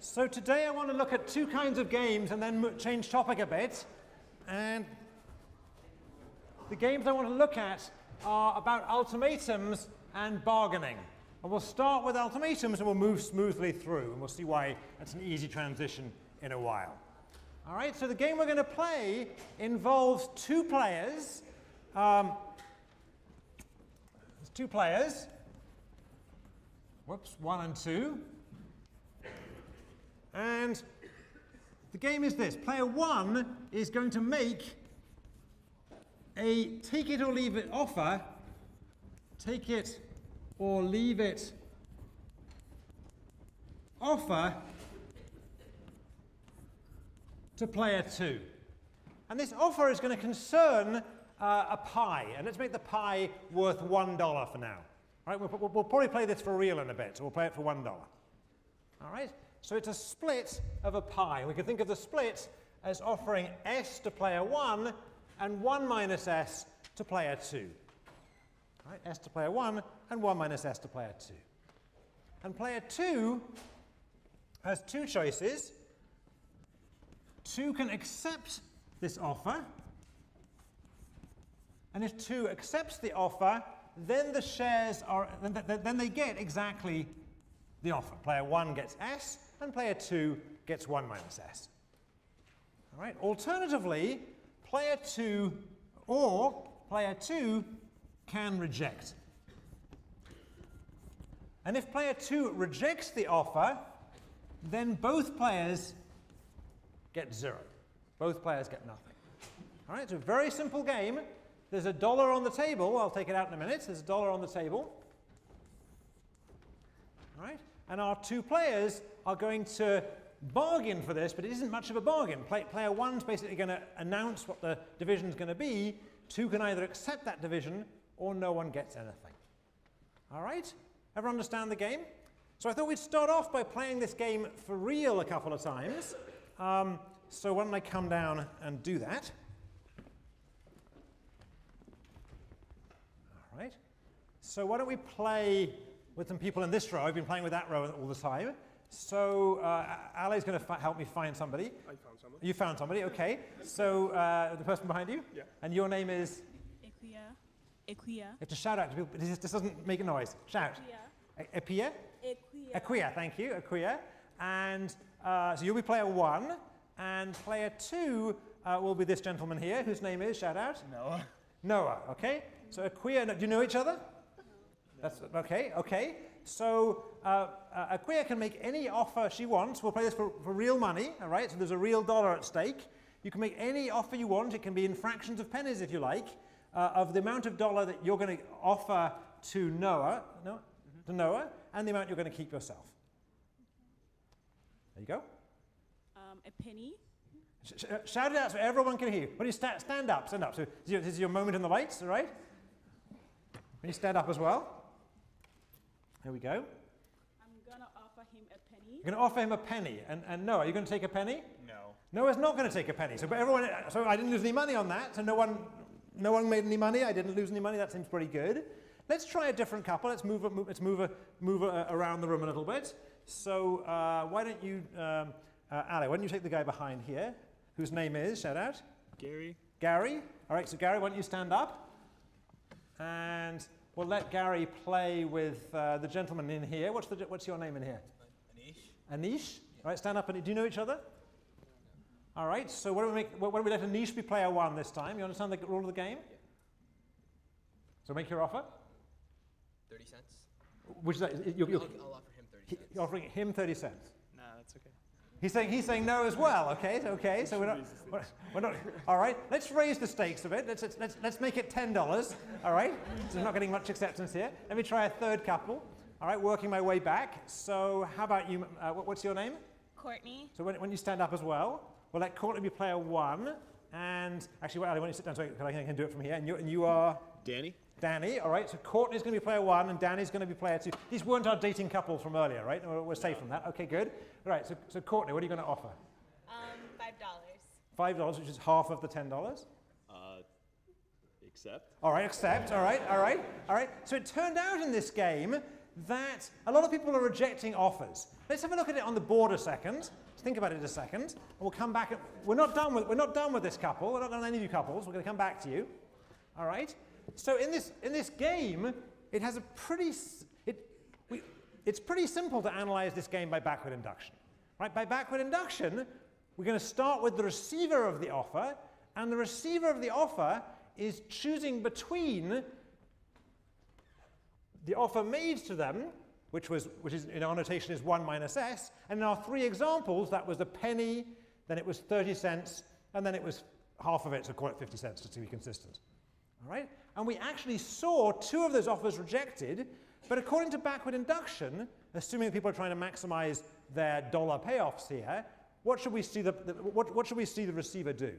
So today I want to look at two kinds of games and then change topic a bit. And the games I want to look at are about ultimatums and bargaining. And we'll start with ultimatums and we'll move smoothly through. And we'll see why that's an easy transition in a while. All right, so the game we're going to play involves two players. Um, two players. Whoops, one and two. And the game is this. Player one is going to make a take it or leave it offer, take it or leave it offer to player two. And this offer is going to concern uh, a pie. And let's make the pie worth $1 for now. All right, we'll, we'll, we'll probably play this for real in a bit, so we'll play it for $1. All right, so it's a split of a pie. We can think of the split as offering s to player 1 and 1 minus s to player 2. All right, s to player 1 and 1 minus s to player 2. And player 2 has two choices. 2 can accept this offer. And if 2 accepts the offer, then the shares are, then they get exactly the offer. Player 1 gets S, and player 2 gets 1 minus S. All right. Alternatively, player 2 or player 2 can reject. And if player 2 rejects the offer, then both players get 0. Both players get nothing. All right, a very simple game. There's a dollar on the table. I'll take it out in a minute. There's a dollar on the table. All right, and our two players are going to bargain for this, but it isn't much of a bargain. Play, player one's basically going to announce what the division is going to be. Two can either accept that division or no one gets anything. All right? Ever understand the game? So I thought we'd start off by playing this game for real a couple of times. Um, so why don't I come down and do that? All right. So why don't we play with some people in this row? I've been playing with that row all the time. So uh, Ali's going to help me find somebody. I found somebody. You found somebody, okay. So uh, the person behind you? Yeah. And your name is? Equia. Equia. You have to shout out to people. This, this doesn't make a noise. Shout. Equia. Epia? Equia. Aquia, thank you, Aquia. And uh, so you'll be player one, and player two uh, will be this gentleman here, whose name is, shout out? Noah. Noah, okay? So Aquia, do you know each other? That's okay, okay. So uh, uh, Aquia can make any offer she wants. We'll play this for, for real money, all right? So there's a real dollar at stake. You can make any offer you want. It can be in fractions of pennies if you like, uh, of the amount of dollar that you're going to offer to Noah, no, mm -hmm. to Noah, and the amount you're going to keep yourself. There you go. Um, a penny. Sh sh shout it out so everyone can hear. When you sta stand up, stand up. So this is your moment in the lights, all right? When you stand up as well. Here we go. I'm going to offer him a penny. You're going to offer him a penny. And, and Noah, are you going to take a penny? No. Noah's not going to take a penny. So, but everyone, so I didn't lose any money on that. So no one, no one made any money. I didn't lose any money. That seems pretty good. Let's try a different couple. Let's move, move let's move, move around the room a little bit. So uh, why don't you, um, uh, Ali, why don't you take the guy behind here, whose name is, shout out? Gary. Gary. All right, so Gary, why don't you stand up? And we'll let Gary play with uh, the gentleman in here. What's, the, what's your name in here? Anish. Anish. All right, stand up. And do you know each other? All right, so what do we make? What do we let Anish be player one this time? You understand the rule of the game? Yeah. So make your offer. Thirty cents. Which is that? You're, you're, I'll, I'll offer him thirty cents. you're offering him thirty cents. Nah, that's okay. He's saying he's saying no as well. Okay, okay. So we're not, we're, we're not. All right. Let's raise the stakes a bit. Let's let's let's, let's make it ten dollars. All right. So we're not getting much acceptance here. Let me try a third couple. All right. Working my way back. So how about you? Uh, what's your name? Courtney. So when, when you stand up as well, we'll let Courtney be player one. And actually, well, Ali, when you sit down, so I can, I can do it from here. And you, and you are Danny. Danny. All right. So Courtney's going to be player one, and Danny's going to be player two. These weren't our dating couple from earlier, right? We're, we're safe from that. Okay, good. All right. So, so Courtney, what are you going to offer? Um, five dollars. Five dollars, which is half of the ten dollars. Uh, accept. All right, accept. All right, all right, all right. So it turned out in this game that a lot of people are rejecting offers. Let's have a look at it on the board a second. Think about it a second, and we'll come back. And we're not done with we're not done with this couple. We're not done with any of you couples. We're going to come back to you. All right. So in this in this game, it has a pretty it we, it's pretty simple to analyze this game by backward induction. Right? By backward induction, we're going to start with the receiver of the offer, and the receiver of the offer is choosing between the offer made to them, which, was, which is in our notation is 1 minus s, and in our three examples, that was a penny, then it was 30 cents, and then it was half of it, so call it 50 cents just to be consistent. All right? And we actually saw two of those offers rejected, but according to backward induction, assuming that people are trying to maximize their dollar payoffs here, what should we see the, the what, what should we see the receiver do?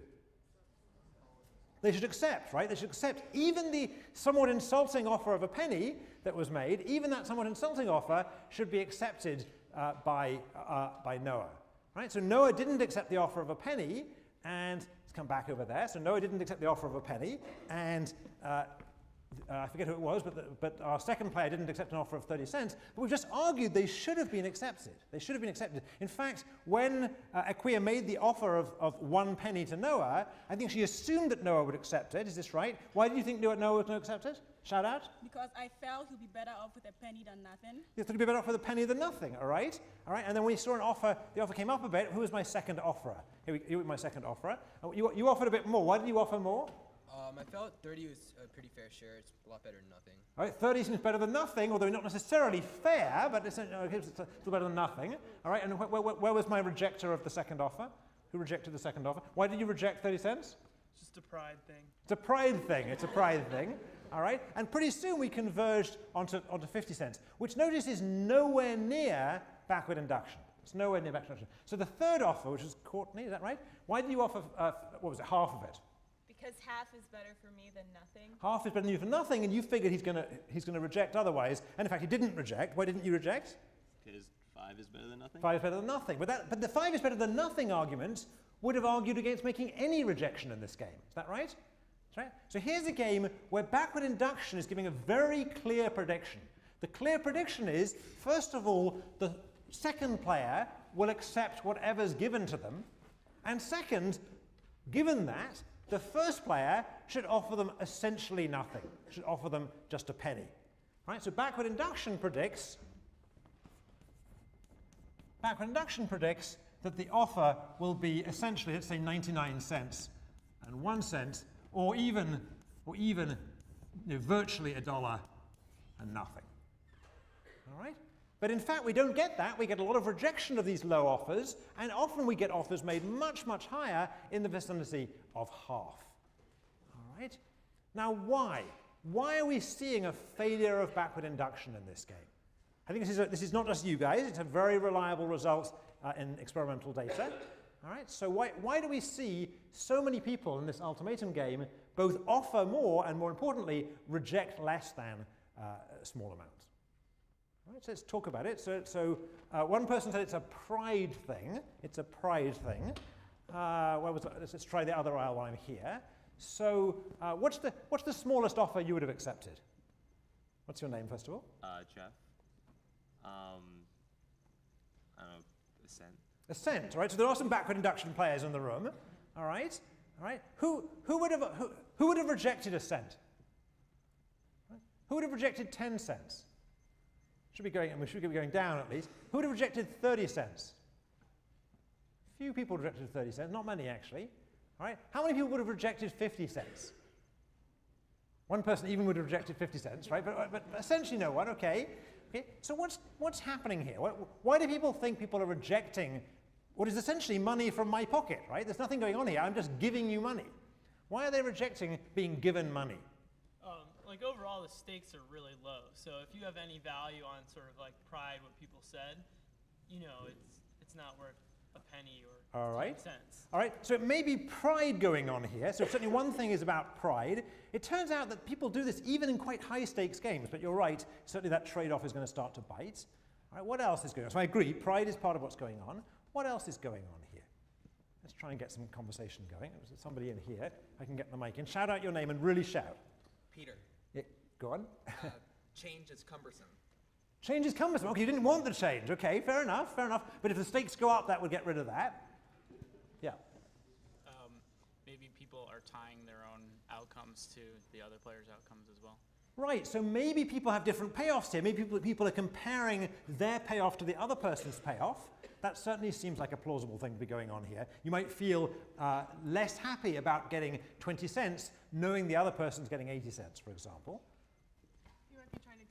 They should accept, right? They should accept even the somewhat insulting offer of a penny that was made, even that somewhat insulting offer should be accepted uh, by, uh, by Noah. Right? So Noah didn't accept the offer of a penny, and let's come back over there. So Noah didn't accept the offer of a penny, and uh, uh, I forget who it was, but, the, but our second player didn't accept an offer of 30 cents. But we've just argued they should have been accepted. They should have been accepted. In fact, when uh, Aquia made the offer of, of one penny to Noah, I think she assumed that Noah would accept it. Is this right? Why do you think Noah, going to accept it? Shout out. Because I felt he'll be better off with a penny than nothing. You thought he'd be better off with a penny than nothing, all right? All right, and then when you saw an offer, the offer came up a bit. Who was my second offerer? Here, we, here was my second offerer. Oh, you, you offered a bit more. Why did you offer more? Um, I felt 30 was a pretty fair share. It's a lot better than nothing. All right, 30 seems better than nothing, although not necessarily fair, but it's, uh, it's still better than nothing. All right, and wh wh where was my rejecter of the second offer? Who rejected the second offer? Why did you reject 30 cents? It's just a pride thing. It's a pride thing. It's a pride thing. All right, and pretty soon we converged onto, onto 50 cents, which notice is nowhere near backward induction. It's nowhere near backward induction. So the third offer, which is Courtney, is that right? Why did you offer, uh, what was it, half of it? Because half is better for me than nothing. Half is better than you for nothing, and you figured he's going he's gonna reject otherwise. And in fact, he didn't reject. Why didn't you reject? Because five is better than nothing. Five is better than nothing. But, that, but the five is better than nothing argument would have argued against making any rejection in this game. Is that right? That's right. So here's a game where backward induction is giving a very clear prediction. The clear prediction is, first of all, the second player will accept whatever's given to them. And second, given that, the first player should offer them essentially nothing, should offer them just a penny. Right? So backward induction predicts backward induction predicts that the offer will be essentially, let's say, 99 cents and one cent, or even, or even you know, virtually a dollar and nothing. All right? But in fact, we don't get that. We get a lot of rejection of these low offers, and often we get offers made much, much higher in the vicinity of half. All right? Now, why? Why are we seeing a failure of backward induction in this game? I think this is, a, this is not just you guys, it's a very reliable result uh, in experimental data. All right, so why, why do we see so many people in this ultimatum game both offer more and, more importantly, reject less than uh, a small amount? Let's talk about it. So, so uh, one person said it's a pride thing. It's a pride thing. Uh, where was let's, let's, try the other aisle while I'm here. So uh, what's, the, what's the smallest offer you would have accepted? What's your name, first of all? Uh, Jeff. Um, I don't know, a cent. A cent, right? So there are some backward induction players in the room. All right? All right? Who, who, would, have, who, who would have rejected a cent? Right? Who would have rejected 10 cents? Should be going, and we should be going down at least. Who would have rejected 30 cents? Few people rejected 30 cents, not many actually. All right? How many people would have rejected 50 cents? One person even would have rejected 50 cents, right? But, but essentially no one, okay. okay. So what's, what's happening here? Why, why do people think people are rejecting what is essentially money from my pocket, right? There's nothing going on here. I'm just giving you money. Why are they rejecting being given money? Like overall, the stakes are really low. So if you have any value on sort of like pride, what people said, you know, it's it's not worth a penny or All right. cents. All right, so it may be pride going on here. So certainly one thing is about pride. It turns out that people do this even in quite high stakes games, but you're right, certainly that trade-off is going to start to bite. All right, what else is going on? So I agree, pride is part of what's going on. What else is going on here? Let's try and get some conversation going. There's somebody in here. I can get the mic in. Shout out your name and really shout. Peter, Yeah, go on. uh, change is cumbersome. Change is cumbersome. Okay, you didn't want the change. Okay, fair enough, fair enough. But if the stakes go up, that would get rid of that. Yeah. Um, maybe people are tying their own outcomes to the other player's outcomes as well. Right, so maybe people have different payoffs here. Maybe people, people are comparing their payoff to the other person's payoff. That certainly seems like a plausible thing to be going on here. You might feel uh, less happy about getting 20 cents knowing the other person's getting 80 cents, for example. You might be trying to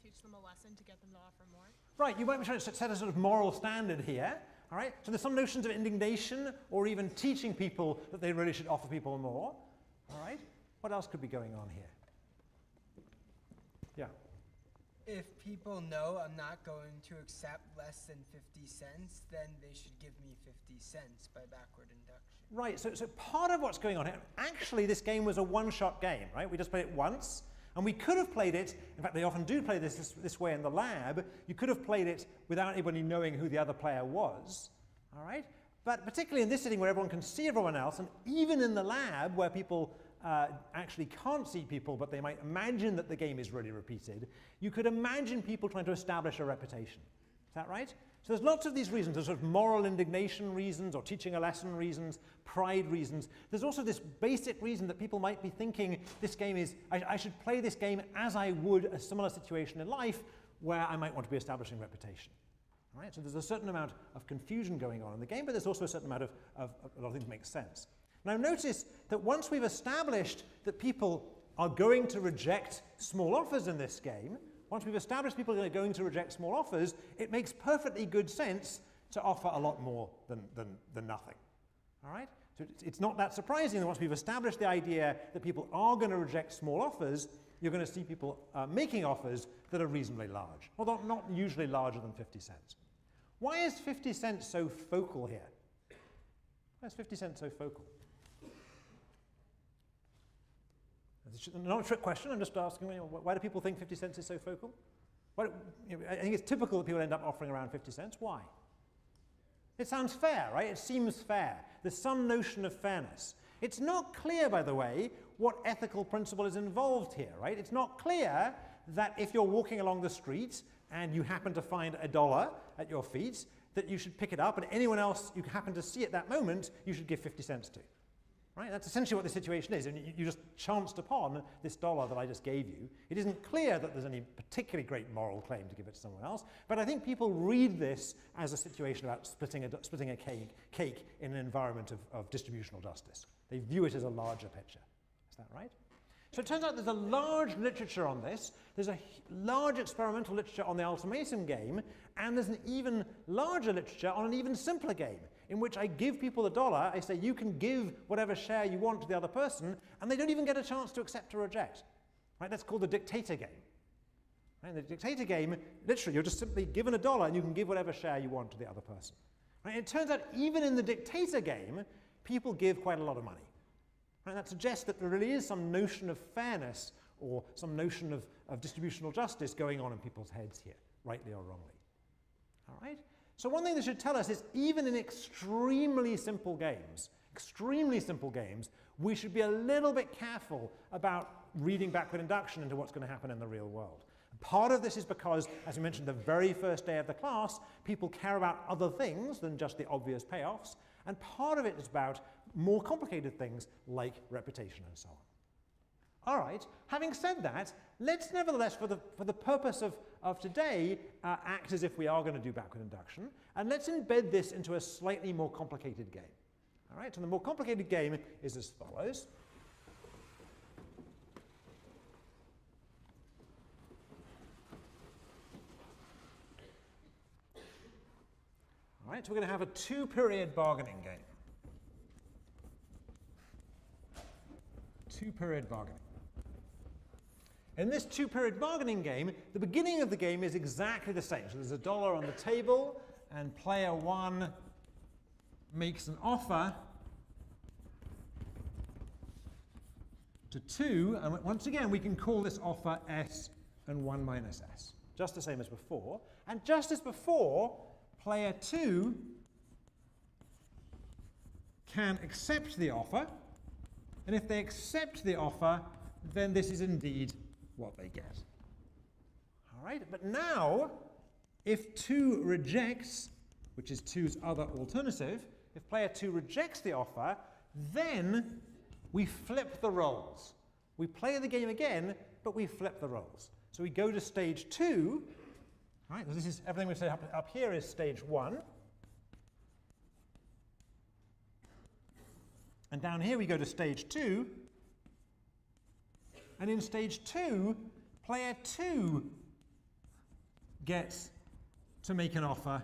teach them a lesson to get them to offer more. Right, you might be trying to set a sort of moral standard here. All right, so there's some notions of indignation or even teaching people that they really should offer people more. All right, what else could be going on here? Yeah. If people know I'm not going to accept less than 50 cents, then they should give me 50 cents by backward induction. Right, so, so part of what's going on here, actually this game was a one-shot game, right? We just played it once, and we could have played it, in fact they often do play this, this this way in the lab, you could have played it without anybody knowing who the other player was, all right? But particularly in this setting where everyone can see everyone else, and even in the lab where people uh, actually can't see people, but they might imagine that the game is really repeated, you could imagine people trying to establish a reputation. Is that right? So there's lots of these reasons. There's sort of moral indignation reasons or teaching a lesson reasons, pride reasons. There's also this basic reason that people might be thinking this game is, I, I should play this game as I would a similar situation in life where I might want to be establishing reputation. All right? So there's a certain amount of confusion going on in the game, but there's also a certain amount of, of, of a lot of things make sense. Now notice that once we've established that people are going to reject small offers in this game, once we've established people are going to reject small offers, it makes perfectly good sense to offer a lot more than, than, than nothing. All right? So it's, not that surprising that once we've established the idea that people are going to reject small offers, you're going to see people uh, making offers that are reasonably large, although not usually larger than 50 cents. Why is 50 cents so focal here? Why is 50 cents so focal? It's not a trick question, I'm just asking, why do people think 50 cents is so focal? You know, I think it's typical that people end up offering around 50 cents. Why? It sounds fair, right? It seems fair. There's some notion of fairness. It's not clear, by the way, what ethical principle is involved here, right? It's not clear that if you're walking along the street and you happen to find a dollar at your feet, that you should pick it up and anyone else you happen to see at that moment, you should give 50 cents to. Right? That's essentially what the situation is. And you, you just chanced upon this dollar that I just gave you. It isn't clear that there's any particularly great moral claim to give it to someone else, but I think people read this as a situation about splitting a, splitting a cake, cake in an environment of, of distributional justice. They view it as a larger picture. Is that right? So it turns out there's a large literature on this. There's a large experimental literature on the ultimatum game, and there's an even larger literature on an even simpler game in which I give people a dollar, I say you can give whatever share you want to the other person, and they don't even get a chance to accept or reject. Right? That's called the dictator game. Right? In the dictator game, literally, you're just simply given a dollar and you can give whatever share you want to the other person. Right? It turns out even in the dictator game, people give quite a lot of money. Right? That suggests that there really is some notion of fairness or some notion of, of distributional justice going on in people's heads here, rightly or wrongly. All right? So one thing this should tell us is even in extremely simple games, extremely simple games, we should be a little bit careful about reading backward induction into what's going to happen in the real world. Part of this is because, as we mentioned the very first day of the class, people care about other things than just the obvious payoffs, and part of it is about more complicated things like reputation and so on. All right, having said that, let's nevertheless, for the, for the purpose of, of today, uh, act as if we are going to do backward induction, and let's embed this into a slightly more complicated game. All right, so the more complicated game is as follows. All right, so we're going to have a two-period bargaining game. Two-period bargaining. In this two-period bargaining game, the beginning of the game is exactly the same. So there's a dollar on the table, and player one makes an offer to two, and once again, we can call this offer S and 1 minus S, just the same as before. And just as before, player two can accept the offer, and if they accept the offer, then this is indeed what they get. All right, but now If 2 rejects, which is 2's other alternative, if player 2 rejects the offer, then we flip the roles. We play the game again, but we flip the roles. So we go to stage 2. Right, so this is everything we've said up, up here is stage 1. And down here we go to stage 2. And in stage 2, player 2 gets to make an offer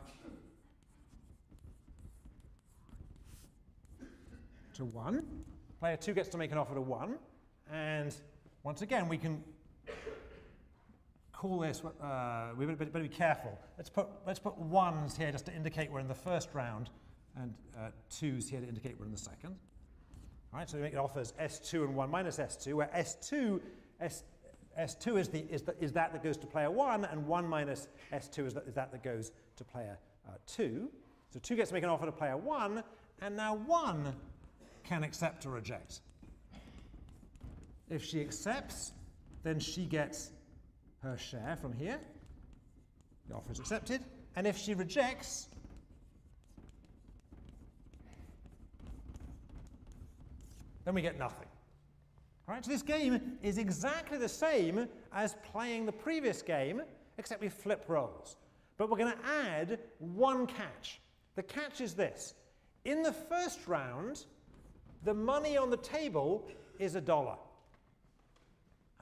to 1. Player 2 gets to make an offer to 1. And once again, we can call this, uh, we better, better be careful. Let's put, let's put 1s here just to indicate we're in the first round, and uh, 2s here to indicate we're in the second. Right, so we make offers S2 and 1 minus S2, where S2, S, S2 is, the, is, the, is that that goes to player 1, and 1 minus S2 is that, is that that goes to player uh, 2. So 2 gets to make an offer to player 1, and now 1 can accept or reject. If she accepts, then she gets her share from here. The offer is accepted. And if she rejects, then we get nothing. All right, so this game is exactly the same as playing the previous game, except we flip roles. But we're going to add one catch. The catch is this. In the first round, the money on the table is a dollar.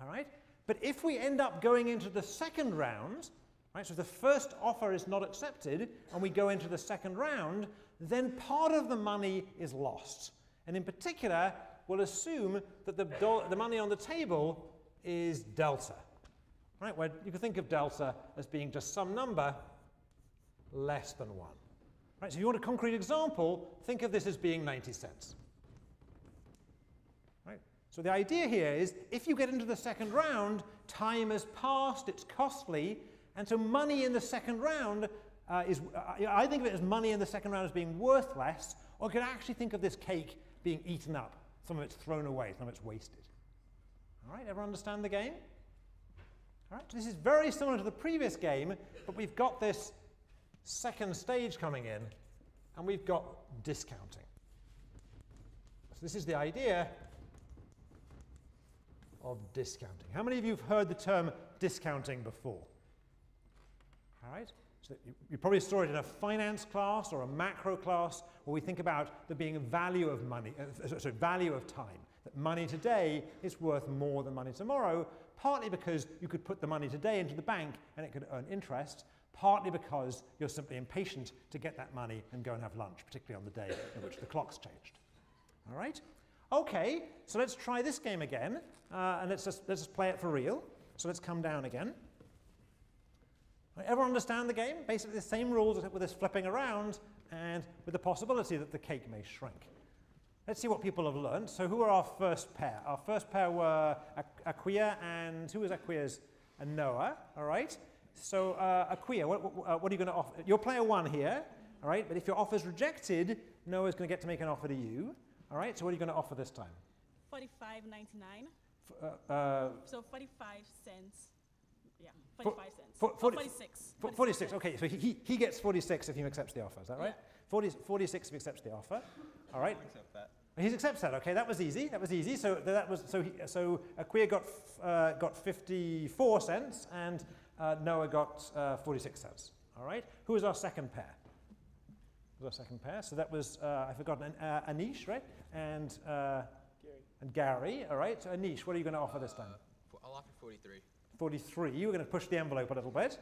All right? But if we end up going into the second round, right, so the first offer is not accepted and we go into the second round, then part of the money is lost. And in particular, we'll assume that the, the money on the table is delta. Right, where you can think of delta as being just some number less than 1. Right, so if you want a concrete example, think of this as being 90 cents. Right? So the idea here is if you get into the second round, time has passed, it's costly, and so money in the second round uh, is, uh, I think of it as money in the second round as being worth less, or you could actually think of this cake being eaten up. Some of it's thrown away, some of it's wasted. All right, everyone understand the game? All right, this is very similar to the previous game, but we've got this second stage coming in, and we've got discounting. So this is the idea of discounting. How many of you have heard the term discounting before? All right. So you, you, probably saw it in a finance class or a macro class where we think about there being a value of money, uh, sorry, value of time. That money today is worth more than money tomorrow, partly because you could put the money today into the bank and it could earn interest, partly because you're simply impatient to get that money and go and have lunch, particularly on the day in which the clock's changed. All right? Okay, so let's try this game again, uh, and let's just, let's just play it for real. So let's come down again. Everyone understand the game? Basically the same rules with this flipping around and with the possibility that the cake may shrink. Let's see what people have learned. So who are our first pair? Our first pair were Aquia and who was Aquia's? And Noah, all right? So uh, Aquia, what, what, uh, what are you going to offer? You're player one here, all right? But if your offer is rejected, Noah's going to get to make an offer to you. All right, so what are you going to offer this time? Forty-five ninety-nine. Uh, uh, so forty-five cents. Yeah, forty-five cents. For, 40, 46. 46. 46. Okay, so he, he gets 46 if he accepts the offer. Is that right? Yeah. 40, 46 if he accepts the offer. All right. accept that. He accepts that. Okay, that was easy. That was easy. So that was so. He, so Aquia got uh, got 54 cents, and uh, Noah got uh, 46 cents. All right. Who was our second pair? was our second pair. So that was, uh, I forgot, an, uh, Anish, right? And, uh, Gary. and Gary, all right. So Anish, what are you going to offer this time? I'll offer 43. 43. You were going to push the envelope a little bit.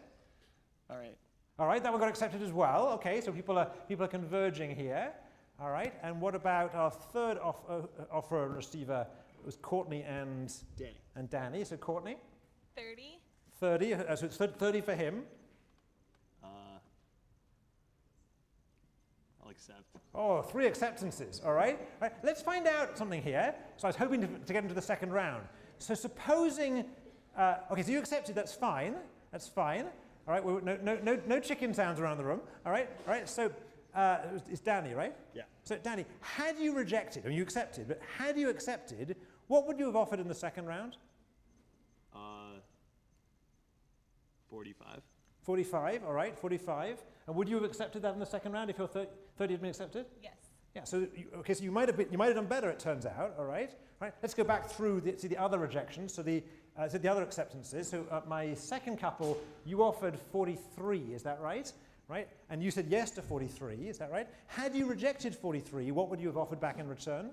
All right. All right, that one got accepted as well. Okay, so people are, people are converging here. All right, and what about our third off, uh, offer receiver? It was Courtney and Danny. And Danny. So Courtney. 30. 30. Uh, so it's 30 for him. Uh, I'll accept. Oh, three acceptances, all right? all right? Let's find out something here. So I was hoping to, to get into the second round. So supposing, uh, okay, so you accepted, that's fine, that's fine. All right, no, no, no, no chicken sounds around the room, all right? All right, so uh, it's Danny, right? Yeah. So Danny, had you rejected, I mean, you accepted, but had you accepted, what would you have offered in the second round? Uh, 45. 45, all right, 45. And would you have accepted that in the second round if your 30, 30 had been accepted? Yes. Yeah, so you, okay, so you might have been, you might have done better. It turns out. All right, right. Let's go back through the, see the other rejections. So the uh, so the other acceptances. So uh, my second couple, you offered 43. Is that right? Right. And you said yes to 43. Is that right? Had you rejected 43, what would you have offered back in return?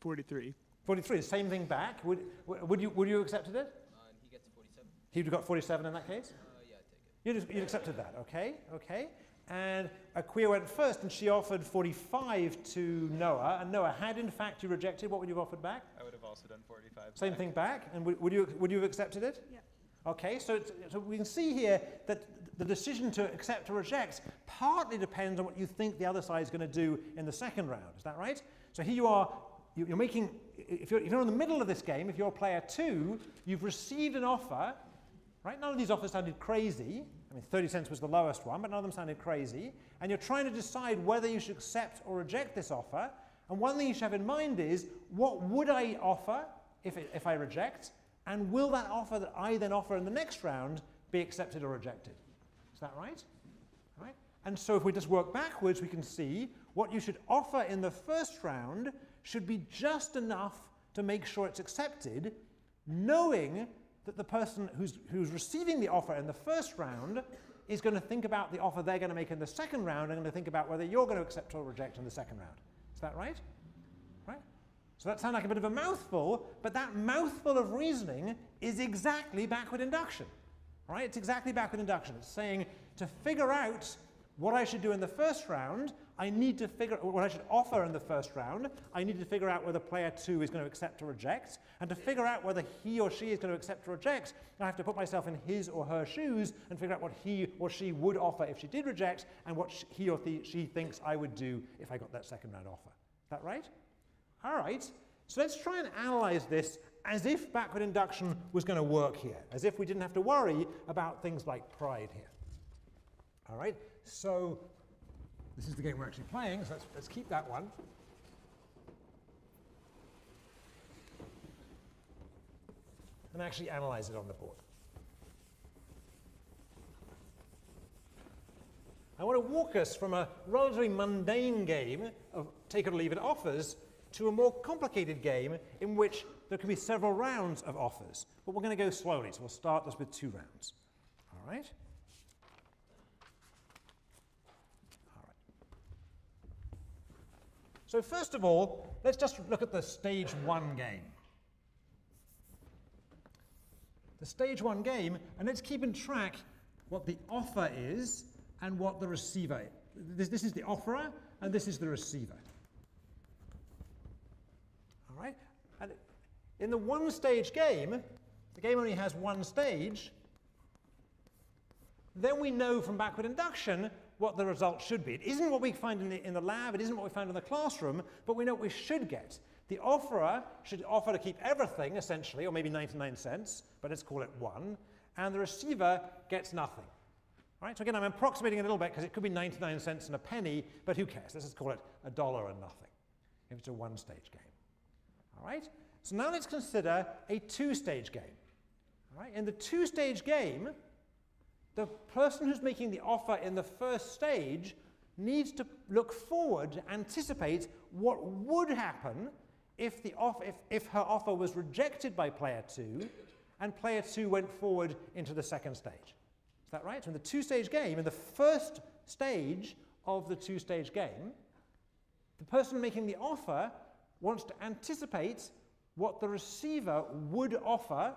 43. 43. The same thing back. Would would you would you have accepted it? Uh, he gets 47. He'd have got 47 in that case. Uh, yeah, I take it. You'd, you'd accepted that. Okay. Okay. And Aquia went first, and she offered 45 to Noah. And Noah, had in fact you rejected, what would you have offered back? I would have also done 45. Same back. thing back. And would, would, you, would you have accepted it? Yeah. Okay, so, it's, so we can see here that the decision to accept or reject partly depends on what you think the other side is going to do in the second round. Is that right? So here you are, you, you're making, if you're, if you're in the middle of this game, if you're player two, you've received an offer, right? None of these offers sounded crazy. Mean, 30 cents was the lowest one, but none of them sounded crazy. And you're trying to decide whether you should accept or reject this offer. And one thing you should have in mind is, what would I offer if, it, if I reject? And will that offer that I then offer in the next round be accepted or rejected? Is that right? Right. And so if we just work backwards, we can see what you should offer in the first round should be just enough to make sure it's accepted, knowing that the person who's, who's receiving the offer in the first round is going to think about the offer they're going to make in the second round and going to think about whether you're going to accept or reject in the second round. Is that right? Right? So that sounds like a bit of a mouthful, but that mouthful of reasoning is exactly backward induction. Right? It's exactly backward induction. It's saying to figure out what I should do in the first round, I need to figure what I should offer in the first round. I need to figure out whether player two is going to accept or reject. And to figure out whether he or she is going to accept or reject, I have to put myself in his or her shoes and figure out what he or she would offer if she did reject and what he or she thinks I would do if I got that second round offer. Is that right? All right. So let's try and analyze this as if backward induction was going to work here, as if we didn't have to worry about things like pride here. All right. So this is the game we're actually playing, so let's, let's keep that one. And actually analyze it on the board. I want to walk us from a relatively mundane game of take it or leave it offers to a more complicated game in which there can be several rounds of offers. But we're going to go slowly, so we'll start this with two rounds. All right? So first of all, let's just look at the stage one game. The stage one game, and let's keep in track what the offer is and what the receiver is. This, this is the offerer, and this is the receiver. All right? And in the one stage game, the game only has one stage, then we know from backward induction what the result should be. It isn't what we find in the, in the lab, it isn't what we find in the classroom, but we know what we should get. The offerer should offer to keep everything, essentially, or maybe 99 cents, but let's call it one, and the receiver gets nothing. All right, so again, I'm approximating a little bit because it could be 99 cents and a penny, but who cares? Let's just call it a dollar and nothing if it's a one-stage game. All right, so now let's consider a two-stage game. All right, in the two-stage game, the person who's making the offer in the first stage needs to look forward, anticipate what would happen if, the off, if, if her offer was rejected by player two and player two went forward into the second stage. Is that right? So in the two-stage game, in the first stage of the two-stage game, the person making the offer wants to anticipate what the receiver would offer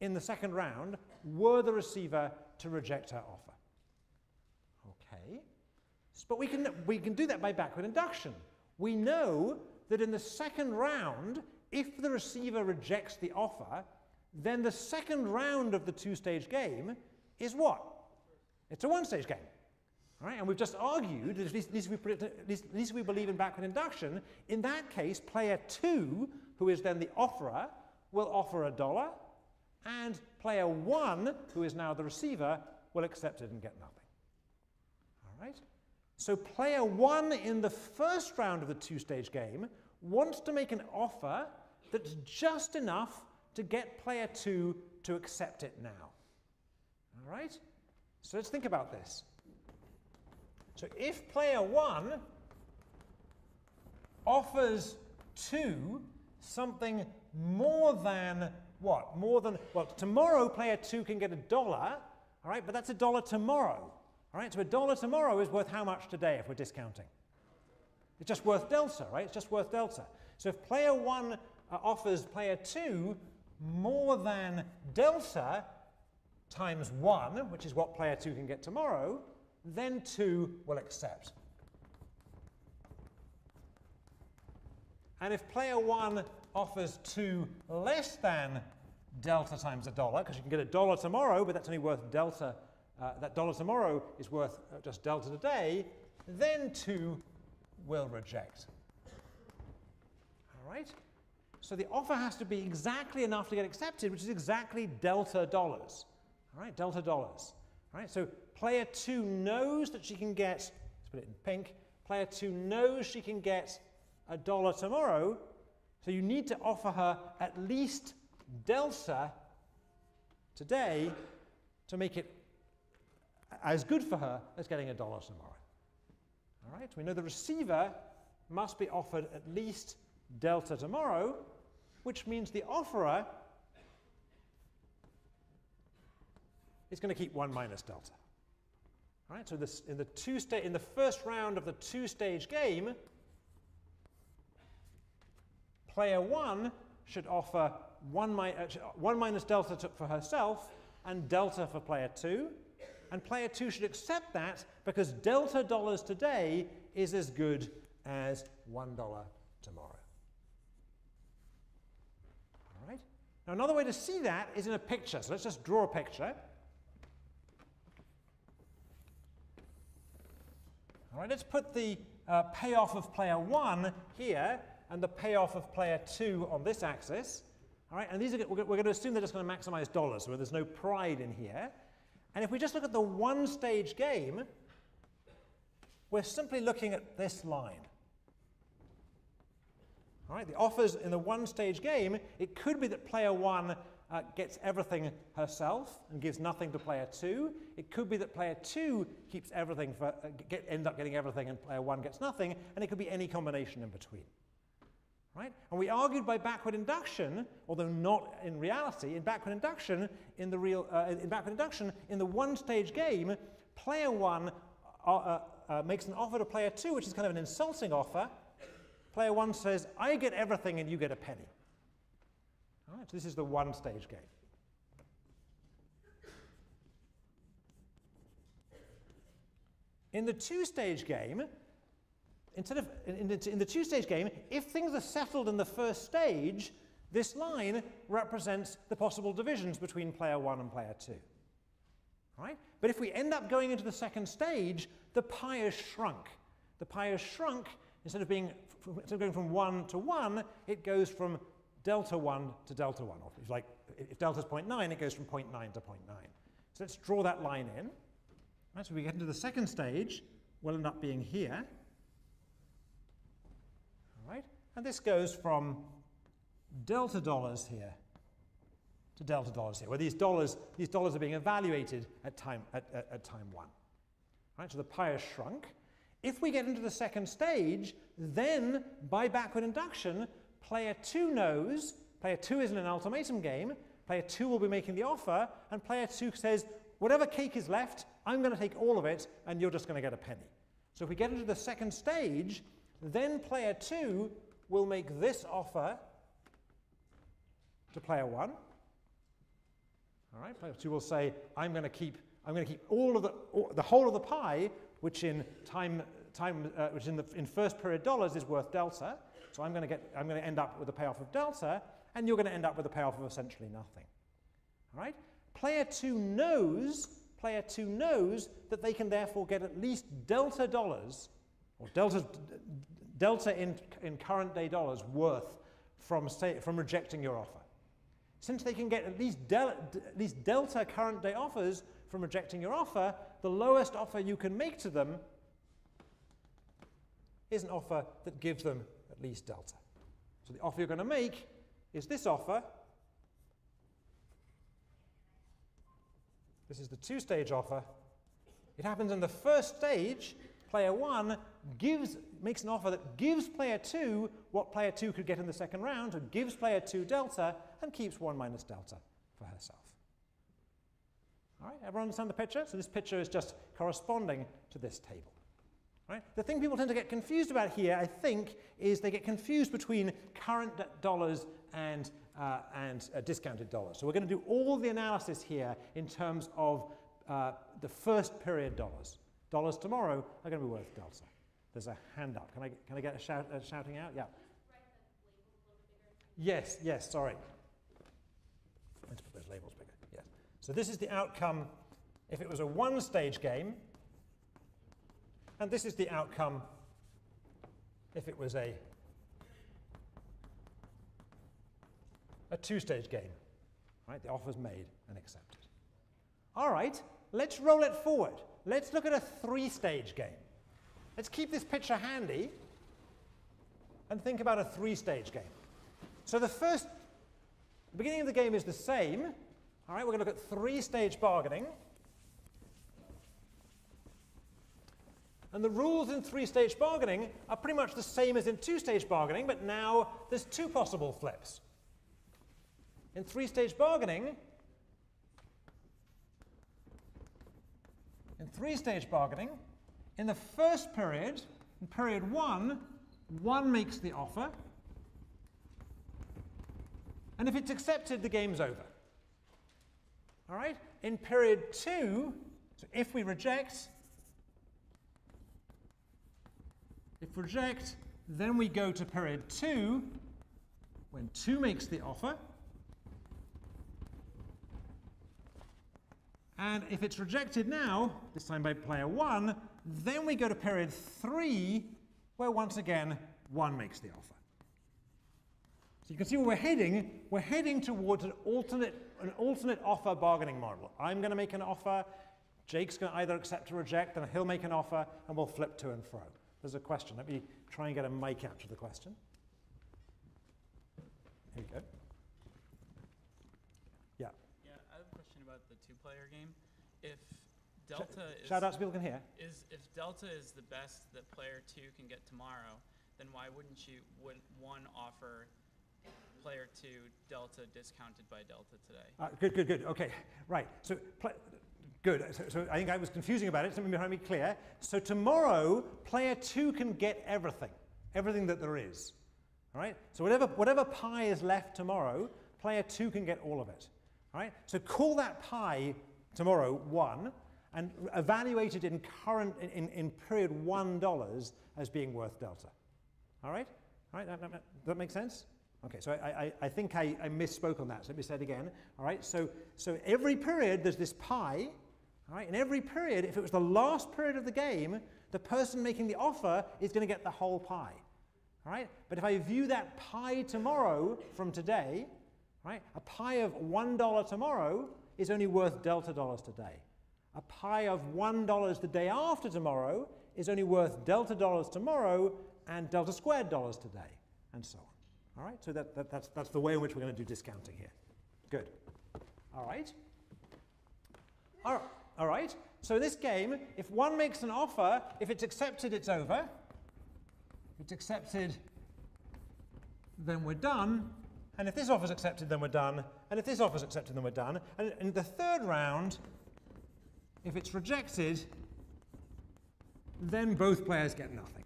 in the second round were the receiver to reject her offer. Okay. But we can, we can do that by backward induction. We know that in the second round, if the receiver rejects the offer, then the second round of the two-stage game is what? It's a one-stage game. Right? And we've just argued, at least, at, least we, at, least, at least we believe in backward induction, in that case, player two, who is then the offerer, will offer a dollar, and player one, who is now the receiver, will accept it and get nothing. All right? So player one in the first round of the two-stage game wants to make an offer that's just enough to get player two to accept it now. All right? So let's think about this. So if player one offers two something more than what? More than, well, tomorrow player two can get a dollar, all right, but that's a dollar tomorrow. All right, so a dollar tomorrow is worth how much today if we're discounting? It's just worth delta, right? It's just worth delta. So if player one uh, offers player two more than delta times one, which is what player two can get tomorrow, then two will accept. And if player one offers two less than delta times a dollar, because you can get a dollar tomorrow, but that's only worth delta, uh, that dollar tomorrow is worth uh, just delta today, then two will reject. All right? So the offer has to be exactly enough to get accepted, which is exactly delta dollars. All right, delta dollars. All right, so player two knows that she can get, let's put it in pink, player two knows she can get a dollar tomorrow, so you need to offer her at least delta today to make it as good for her as getting a dollar tomorrow. All right, we know the receiver must be offered at least delta tomorrow, which means the offerer is going to keep 1 minus delta. All right, so this, in, the two sta- in the first round of the two-stage game, player 1 should offer 1, mi- uh, 1 minus delta to, for herself and delta for player 2. And player 2 should accept that because delta dollars today is as good as $1 tomorrow. All right? Now, another way to see that is in a picture. So let's just draw a picture. All right, let's put the uh, payoff of player 1 here and the payoff of player 2 on this axis. All right, and these are, we're going to assume they're just going to maximize dollars, so there's no pride in here. And if we just look at the one-stage game, we're simply looking at this line. All right, the offers in the one-stage game, it could be that player one uh, gets everything herself and gives nothing to player two. It could be that player two keeps everything for, uh, get, end up getting everything and player one gets nothing, and it could be any combination in between. Right? And we argued by backward induction, although not in reality, in backward induction, in the real, uh, in backward induction, in the one-stage game, player one uh, uh, uh, makes an offer to player two, which is kind of an insulting offer. Player one says, I get everything and you get a penny. All right, so this is the one-stage game. In the two-stage game, instead of in in the two-stage game, if things are settled in the first stage, this line represents the possible divisions between player one and player two. Right? But if we end up going into the second stage, the pie is shrunk. The pie is shrunk, instead of, being, instead of going from 1 to 1, it goes from delta 1 to delta 1. Or if, like, if delta is 0.9, it goes from 0.9 to 0.9. So let's draw that line in. Right, so we get into the second stage, we'll end up being here. All right? And this goes from delta dollars here to delta dollars here, where these dollars, these dollars are being evaluated at time, at, at, at time one. Right, so the pie has shrunk. If we get into the second stage, then by backward induction, player two knows, player two isn't an ultimatum game, player two will be making the offer, and player two says, whatever cake is left, I'm going to take all of it, and you're just going to get a penny. So if we get into the second stage, then player two will make this offer to player one. All right, player two will say, I'm going to keep, I'm going to keep all of the, all, the whole of the pie, which in time, time uh, which in the in first period dollars is worth delta. So I'm going to get, I'm going to end up with a payoff of delta, and you're going to end up with a payoff of essentially nothing. All right. Player two knows, player two knows that they can therefore get at least delta dollars, or delta, delta in, in current day dollars worth from, say, from rejecting your offer. Since they can get at least, del at least delta current day offers from rejecting your offer, the lowest offer you can make to them is an offer that gives them at least delta. So the offer you're going to make is this offer. This is the two-stage offer. It happens in the first stage. Player one gives, makes an offer that gives player two what player two could get in the second round, and gives player two delta, and keeps one minus delta for herself. All right, everyone understand the picture? So this picture is just corresponding to this table. Right? The thing people tend to get confused about here, I think, is they get confused between current dollars and, uh, and uh, discounted dollars. So we're going to do all the analysis here in terms of uh, the first period dollars. Dollars tomorrow are going to be worth delta. There's a hand up. Can I, can I get a, shout, a shouting out? Yeah. Yes, yes, sorry. Let's put those labels bigger. Yes. So this is the outcome if it was a one-stage game and this is the outcome if it was a, a two-stage game. Right? The offer's made and accepted. All right, let's roll it forward. Let's look at a three-stage game. Let's keep this picture handy and think about a three-stage game. So the first, the beginning of the game is the same. All right, we're going to look at three-stage bargaining. And the rules in three-stage bargaining are pretty much the same as in two-stage bargaining, but now there's two possible flips. In three-stage bargaining, in three-stage bargaining, in the first period, in period one, one makes the offer, and if it's accepted, the game's over. All right? In period two, so if we reject, If we reject, then we go to period 2, when 2 makes the offer. And if it's rejected now, this time by player 1, then we go to period 3, where once again 1 makes the offer. So you can see where we're heading. We're heading towards an alternate, an alternate offer bargaining model. I'm going to make an offer, Jake's going to either accept or reject, and he'll make an offer, and we'll flip to and fro. There's a question. Let me try and get a mic out to the question. Here you go. Yeah. Yeah, I have a question about the two-player game. If Delta is, Shout out so people can hear. is if Delta is the best that player two can get tomorrow, then why wouldn't you wouldn't one offer player two Delta discounted by Delta today? Uh, good, good, good. Okay, right. So Good. So, so, I think I was confusing about it. Something behind me clear. So tomorrow, player two can get everything, everything that there is. All right. So whatever whatever pie is left tomorrow, player two can get all of it. All right. So call that pie tomorrow one, and evaluated in current in, in period one dollars as being worth delta. All right. All right. That, that, that makes sense. Okay, so I, I, I think I, I, misspoke on that, so let me say it again. All right, so, so every period there's this pie, all right, in every period, if it was the last period of the game, the person making the offer is going to get the whole pie. All right? But if I view that pie tomorrow from today, right, a pie of $1 tomorrow is only worth delta dollars today. A pie of $1 the day after tomorrow is only worth delta dollars tomorrow and delta squared dollars today, and so on. All right? So that, that, that's, that's the way in which we're going to do discounting here. Good. All right? All right. So in this game, if one makes an offer, if it's accepted, it's over. If it's accepted, then we're done. And if this offer's accepted, then we're done. And if this offer's accepted, then we're done. And in the third round, if it's rejected, then both players get nothing.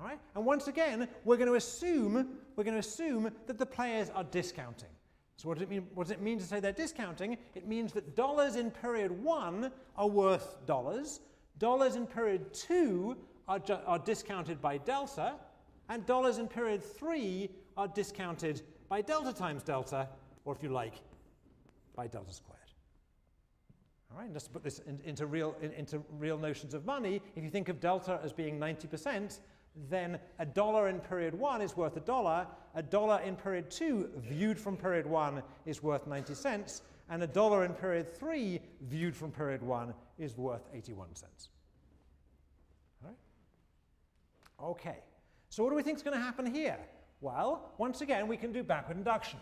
All right? And once again, we're going to assume we're going to assume that the players are discounting. So what does it mean? What does it mean to say they're discounting? It means that dollars in period one are worth dollars. Dollars in period two are, are discounted by delta, and dollars in period three are discounted by delta times delta, or if you like, by delta squared. All right, just to put this in, into, real, in, into real notions of money, if you think of delta as being 90%, then a dollar in period one is worth a dollar, a dollar in period two viewed from period one is worth 90 cents, and a dollar in period three viewed from period one is worth 81 cents. All right? Okay, so what do we think is going to happen here? Well, once again, we can do backward induction.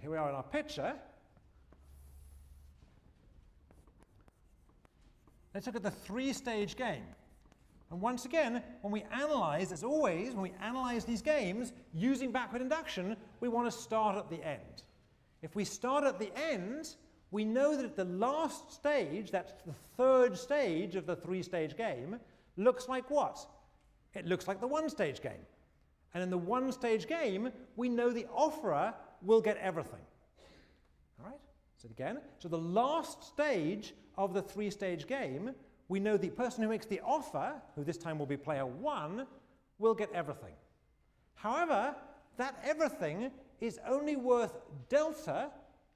Here we are in our picture. Let's look at the three-stage game. And once again, when we analyze, as always, when we analyze these games using backward induction, we want to start at the end. If we start at the end, we know that the last stage, that's the third stage of the three-stage game, looks like what? It looks like the one-stage game. And in the one-stage game, we know the offerer will get everything. All right? So again, so the last stage of the three-stage game, we know the person who makes the offer, who this time will be player one, will get everything. However, that everything is only worth delta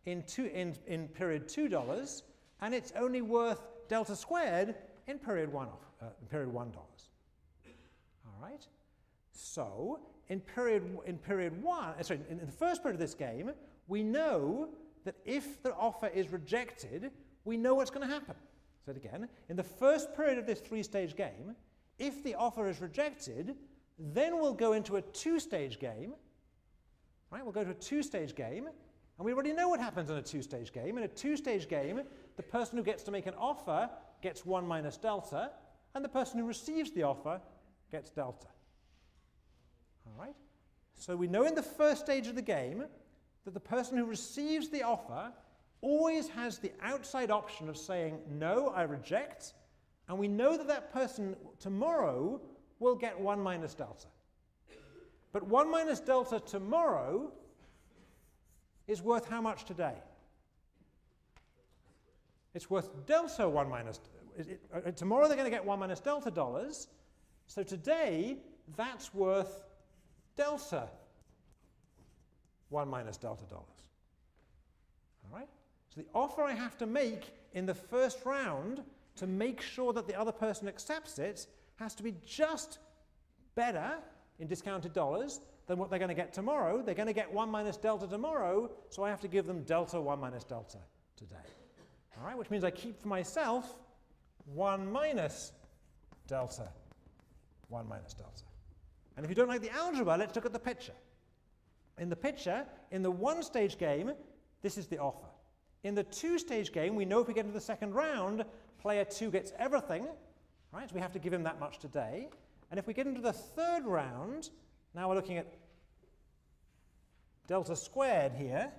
in, two, in, in period $2, and it's only worth delta squared in period one, uh, period $1. All right? So, in period, in period one, uh, sorry, in, in the first period of this game, we know that if the offer is rejected, we know what's going to happen. So again, in the first period of this three-stage game, if the offer is rejected, then we'll go into a two-stage game. Right? We'll go to a two-stage game, and we already know what happens in a two-stage game. In a two-stage game, the person who gets to make an offer gets 1 minus delta, and the person who receives the offer gets delta. All right? So we know in the first stage of the game that the person who receives the offer always has the outside option of saying, no, I reject, and we know that that person tomorrow will get 1 minus delta. But 1 minus delta tomorrow is worth how much today? It's worth delta 1 minus, it, uh, tomorrow they're going to get 1 minus delta dollars, so today that's worth delta 1 minus delta dollars. All right? So the offer I have to make in the first round to make sure that the other person accepts it has to be just better in discounted dollars than what they're going to get tomorrow. They're going to get 1 minus delta tomorrow, so I have to give them delta 1 minus delta today. All right, which means I keep for myself 1 minus delta 1 minus delta. And if you don't like the algebra, let's look at the picture. In the picture, in the one-stage game, this is the offer. In the two-stage game, we know if we get into the second round, player two gets everything, right? So we have to give him that much today. And if we get into the third round, now we're looking at delta squared here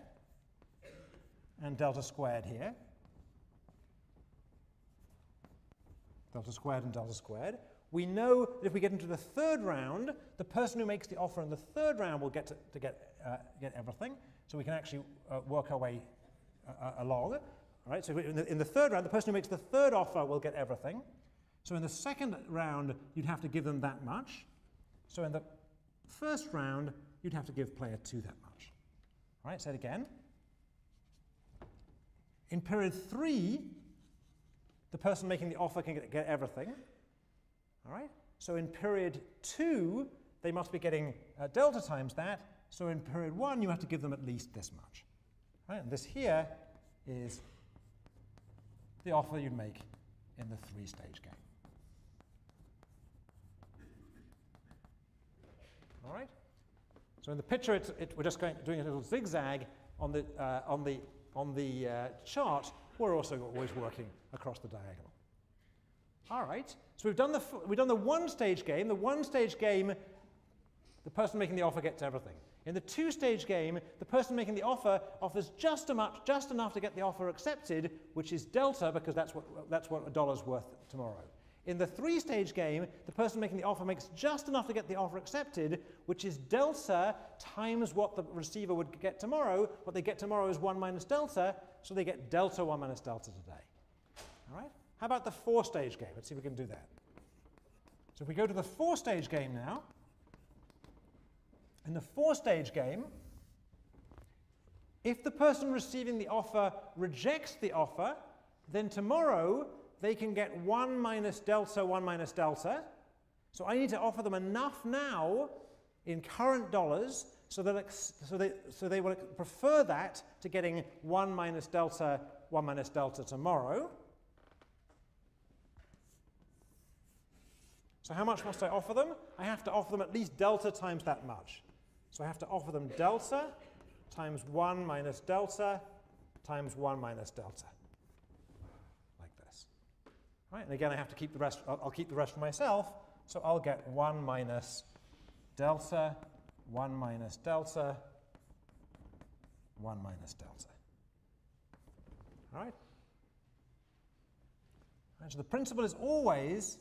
and delta squared here. Delta squared and delta squared. We know that if we get into the third round, the person who makes the offer in the third round will get to, to get, uh, get everything. So we can actually uh, work our way uh, uh along. All right, so in the, in the third round, the person who makes the third offer will get everything. So in the second round, you'd have to give them that much. So in the first round, you'd have to give player two that much. All right, say it again. In period three, the person making the offer can get, get everything. All right? So in period two, they must be getting uh, delta times that. So in period one, you have to give them at least this much. Right? And this here is the offer you'd make in the three-stage game. All right? So in the picture, it, we're just going, doing a little zigzag on the, uh, on the, on the uh, chart. We're also always working across the diagonal. All right, so we've done the, we've done the one-stage game. The one-stage game, the person making the offer gets everything. In the two-stage game, the person making the offer offers just, much, just enough to get the offer accepted, which is delta, because that's what, that's what a dollar's worth tomorrow. In the three-stage game, the person making the offer makes just enough to get the offer accepted, which is delta times what the receiver would get tomorrow. What they get tomorrow is 1 minus delta, so they get delta 1 minus delta today. All right? How about the four-stage game? Let's see if we can do that. So if we go to the four-stage game now, in the four-stage game, if the person receiving the offer rejects the offer, then tomorrow they can get 1 minus delta, 1 minus delta. So I need to offer them enough now in current dollars so that so they, so they will prefer that to getting 1 minus delta, 1 minus delta tomorrow. So how much must I offer them? I have to offer them at least delta times that much. So I have to offer them delta times 1 minus delta times 1 minus delta, like this. Right, and again, I have to keep the rest, I'll, I'll keep the rest for myself, so I'll get 1 minus delta, 1 minus delta, 1 minus delta. All right? And so the principle is always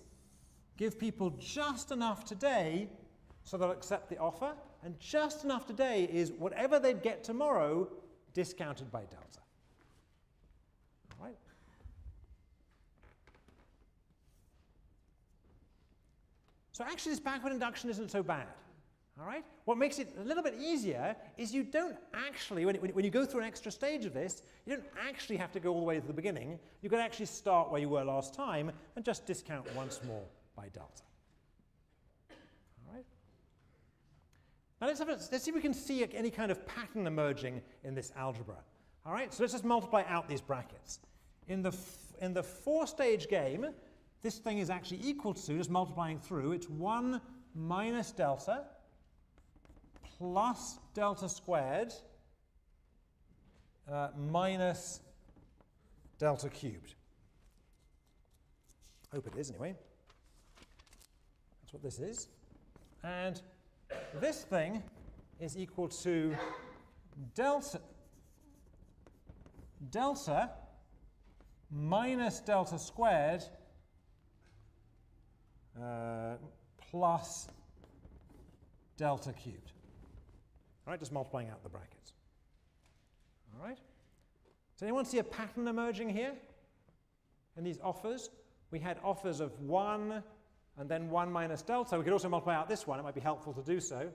give people just enough today so they'll accept the offer, and just enough today is whatever they'd get tomorrow discounted by delta. All right? So actually this backward induction isn't so bad. All right? What makes it a little bit easier is you don't actually, when, when, you go through an extra stage of this, you don't actually have to go all the way to the beginning. You can actually start where you were last time and just discount once more by delta. All right? Now let's, a, let's see if we can see any kind of pattern emerging in this algebra. All right, so let's just multiply out these brackets. In the, in the four-stage game, this thing is actually equal to, just multiplying through, it's 1 minus delta plus delta squared uh, minus delta cubed. Hope it is anyway. That's what this is. And this thing is equal to delta, delta minus delta squared uh, plus delta cubed. All right, just multiplying out the brackets. All right. Does anyone see a pattern emerging here in these offers? We had offers of 1 and then 1 minus delta. We could also multiply out this one. It might be helpful to do so.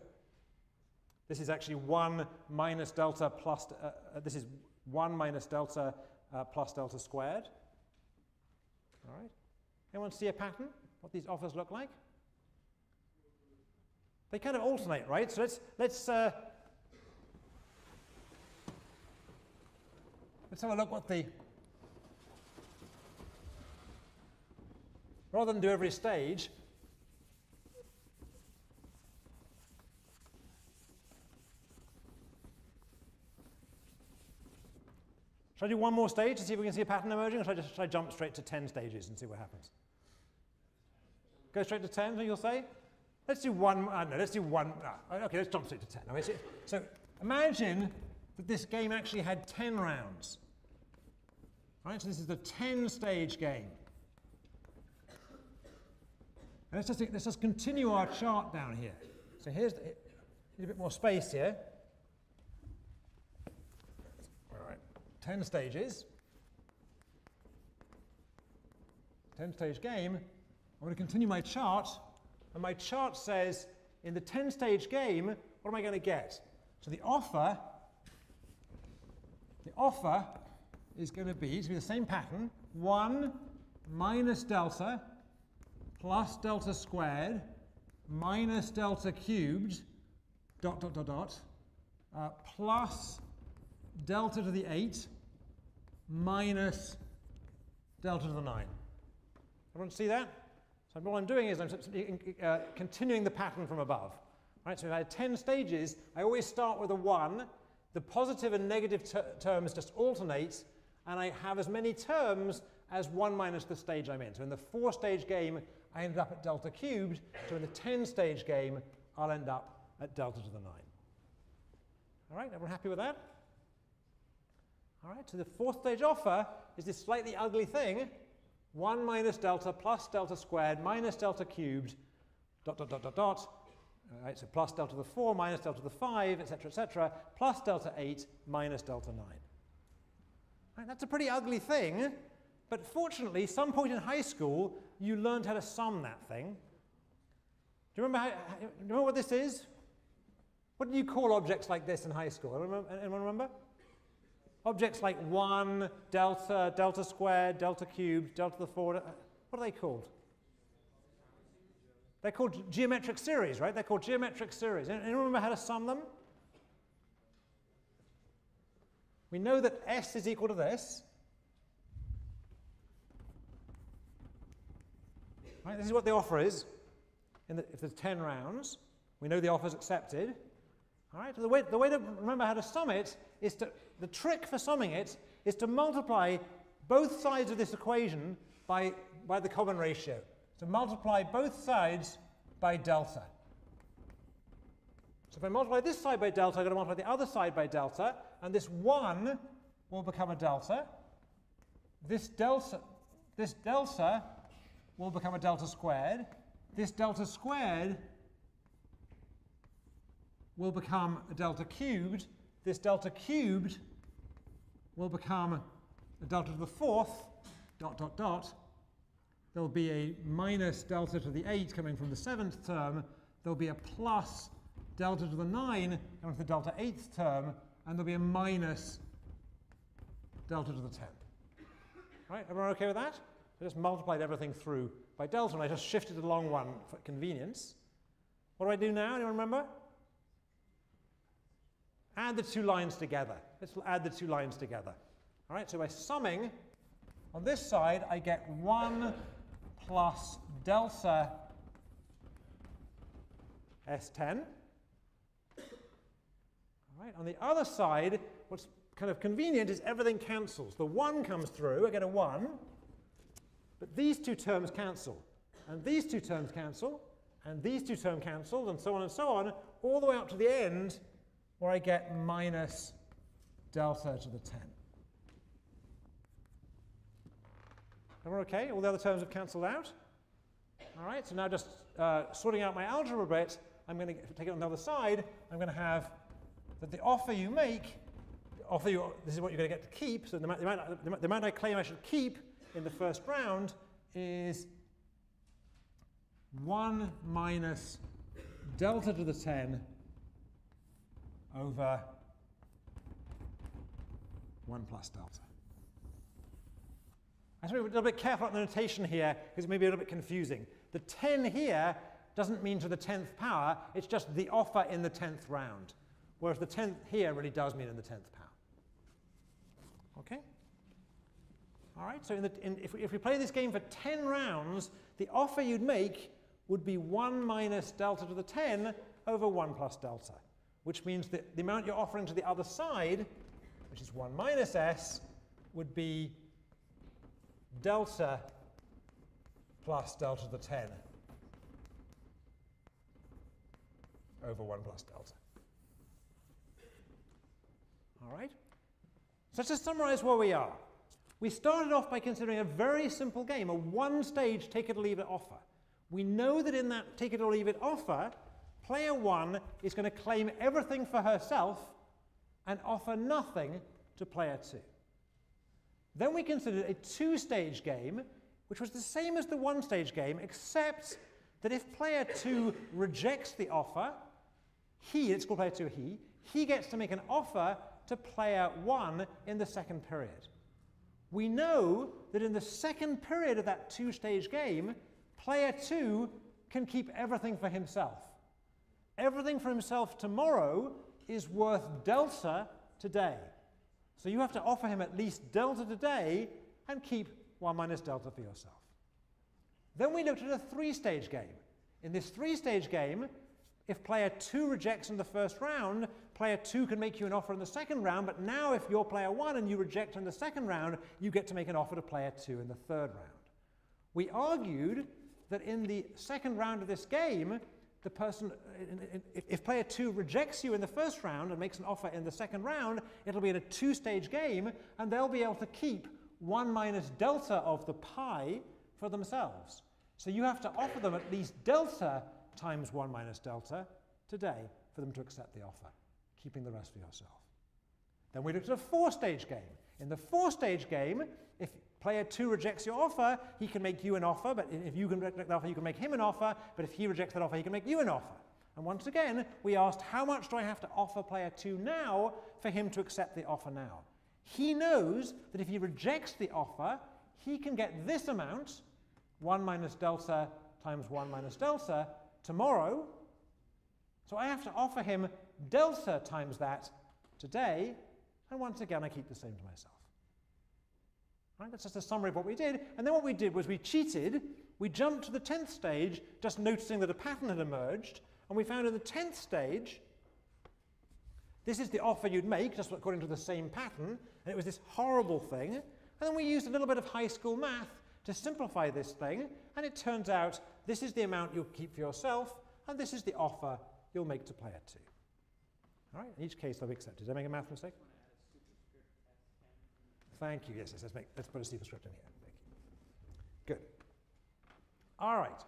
This is actually 1 minus delta plus, uh, uh, this is 1 minus delta uh, plus delta squared. All right. Anyone see a pattern? What these offers look like? They kind of alternate, right? So let's, let's uh, Let's have a look what the, rather than do every stage, Should I do one more stage to see if we can see a pattern emerging, or should I, just, should I jump straight to 10 stages and see what happens? Go straight to 10, you'll say? Let's do one, uh, no, let's do one, uh, okay, let's jump straight to 10. Okay, so imagine that this game actually had 10 rounds. Right, so this is the 10 stage game. And let's just, let's just continue our chart down here. So here's the, a bit more space here. All right, 10 stages. 10 stage game. I'm going to continue my chart, and my chart says in the 10 stage game, what am I going to get? So the offer, the offer is going to be, it's going to be the same pattern, 1 minus delta plus delta squared minus delta cubed dot dot dot dot uh, plus delta to the 8 minus delta to the 9. Everyone see that? So what I'm doing is I'm uh, continuing the pattern from above. Right, so if I had 10 stages, I always start with a 1. The positive and negative ter terms just alternate, and I have as many terms as 1 minus the stage I'm in. So in the 4-stage game, I ended up at delta cubed. So in the 10-stage game, I'll end up at delta to the 9. All right, everyone happy with that? All right, so the fourth stage offer is this slightly ugly thing, 1 minus delta plus delta squared minus delta cubed, dot, dot, dot, dot, dot. All right, so plus delta to the 4 minus delta to the 5, etc., etc., plus delta 8 minus delta 9. Right, that's a pretty ugly thing, but fortunately, some point in high school, you learned how to sum that thing. Do you remember, how, do you remember what this is? What do you call objects like this in high school? Anyone remember? Objects like 1, delta, delta squared, delta cubed, delta to the 4, uh, what are they called? They're called geometric series, right? They're called geometric series. Anyone remember how to sum them? We know that S is equal to this. Right, this is what the offer is. The, if there's 10 rounds, we know the offer is accepted. All right, the way, the way to remember how to sum it is to, the trick for summing it is to multiply both sides of this equation by, by the common ratio. So multiply both sides by delta. So if I multiply this side by delta, I'm going to multiply the other side by delta, and this 1 will become a delta. This delta, this delta will become a delta squared. This delta squared will become a delta cubed. This delta cubed will become a delta to the fourth, dot, dot, dot. There'll be a minus delta to the 8 coming from the seventh term. There'll be a plus delta to the 9 coming from the delta eighth term. And there'll be a minus delta to the 10th. Right, everyone okay with that? I just multiplied everything through by delta, and I just shifted the long one for convenience. What do I do now? Anyone remember? Add the two lines together. Let's add the two lines together. All right, so by summing, on this side, I get 1 plus delta S10. All right, on the other side, what's kind of convenient is everything cancels. The 1 comes through, I get a 1, but these two terms cancel, and these two terms cancel, and these two terms cancel, and so on and so on, all the way up to the end, where I get minus delta to the 10. And we're okay? All the other terms have cancelled out? All right, so now just uh, sorting out my algebra bit, I'm going to take it on the other side. I'm going to have that the offer you make, offer you, this is what you're going to get to keep. So the, the, amount, the, the amount I claim I should keep in the first round is 1 minus delta to the 10 over 1 plus delta. I have to be a little bit careful on the notation here because it may be a little bit confusing. The 10 here doesn't mean to the 10th power, it's just the offer in the 10th round. Whereas the 10th here really does mean in the 10th power. Okay? All right, so in the, in, if, if we play this game for 10 rounds, the offer you'd make would be 1 minus delta to the 10 over 1 plus delta, which means that the amount you're offering to the other side, which is 1 minus s, would be delta plus delta to the 10 over 1 plus delta. All right? So let's just summarize where we are. We started off by considering a very simple game, a one-stage take it or leave it offer. We know that in that take it or leave it offer, player one is going to claim everything for herself and offer nothing to player two. Then we considered a two-stage game, which was the same as the one-stage game, except that if player two rejects the offer, he, let's call player two he, he gets to make an offer to player one in the second period. We know that in the second period of that two-stage game, player two can keep everything for himself. Everything for himself tomorrow is worth delta today. So you have to offer him at least delta today and keep 1 minus delta for yourself. Then we looked at a three-stage game. In this three-stage game, if player 2 rejects in the first round, player 2 can make you an offer in the second round, but now if you're player 1 and you reject in the second round, you get to make an offer to player 2 in the third round. We argued that in the second round of this game, the person, if player two rejects you in the first round and makes an offer in the second round, it'll be in a two-stage game, and they'll be able to keep 1 minus delta of the pie for themselves. So you have to offer them at least delta times 1 minus delta today for them to accept the offer, keeping the rest for yourself. Then we looked at a four-stage game. In the four-stage game, if player two rejects your offer, he can make you an offer, but if you can reject the offer, you can make him an offer, but if he rejects that offer, he can make you an offer. And once again, we asked, how much do I have to offer player two now for him to accept the offer now? He knows that if he rejects the offer, he can get this amount, 1 minus delta times 1 minus delta, tomorrow. So I have to offer him delta times that today, and once again, I keep the same to myself. Right? That's just a summary of what we did. And then what we did was we cheated. We jumped to the 10th stage, just noticing that a pattern had emerged. And we found in the 10th stage This is the offer you'd make, just according to the same pattern, and it was this horrible thing. And then we used a little bit of high school math to simplify this thing, and it turns out this is the amount you'll keep for yourself, and this is the offer you'll make to player two. All right, in each case be accepted. Did I make a math mistake? Thank you. Yes, yes, let's, make, let's put a superscript in here. Thank you. Good. All right.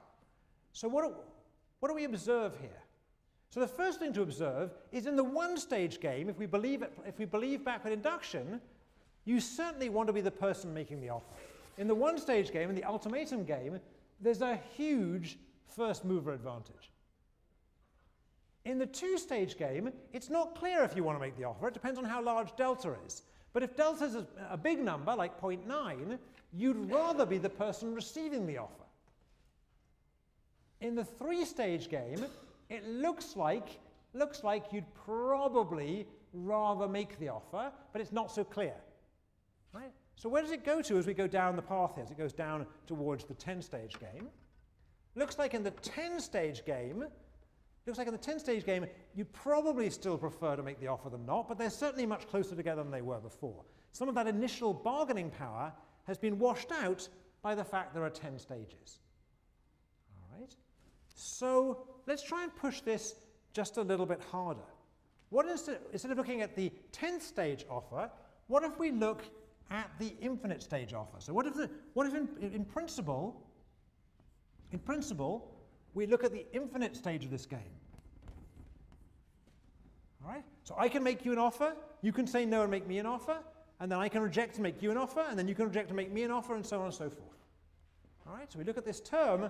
So what do, what do we observe here? So the first thing to observe is in the one-stage game, if we believe it, if we believe backward induction, you certainly want to be the person making the offer. In the one-stage game, in the ultimatum game, there's a huge first mover advantage. In the two-stage game, it's not clear if you want to make the offer. It depends on how large delta is. But if delta is a, big number, like 0.9, you'd rather be the person receiving the offer. In the three-stage game, it looks like, looks like you'd probably rather make the offer, but it's not so clear. Right? So where does it go to as we go down the path here? As it goes down towards the 10-stage game. Looks like in the 10-stage game, looks like in the 10-stage game, you probably still prefer to make the offer than not, but they're certainly much closer together than they were before. Some of that initial bargaining power has been washed out by the fact there are 10 stages. All right? So let's try and push this just a little bit harder. What instead of looking at the 10th stage offer, what if we look at the infinite stage offer? So what if, the, what if in, in principle, in principle, we look at the infinite stage of this game? All right? So I can make you an offer, you can say no and make me an offer, and then I can reject and make you an offer, and then you can reject and make me an offer, and so on and so forth. All right? So we look at this term,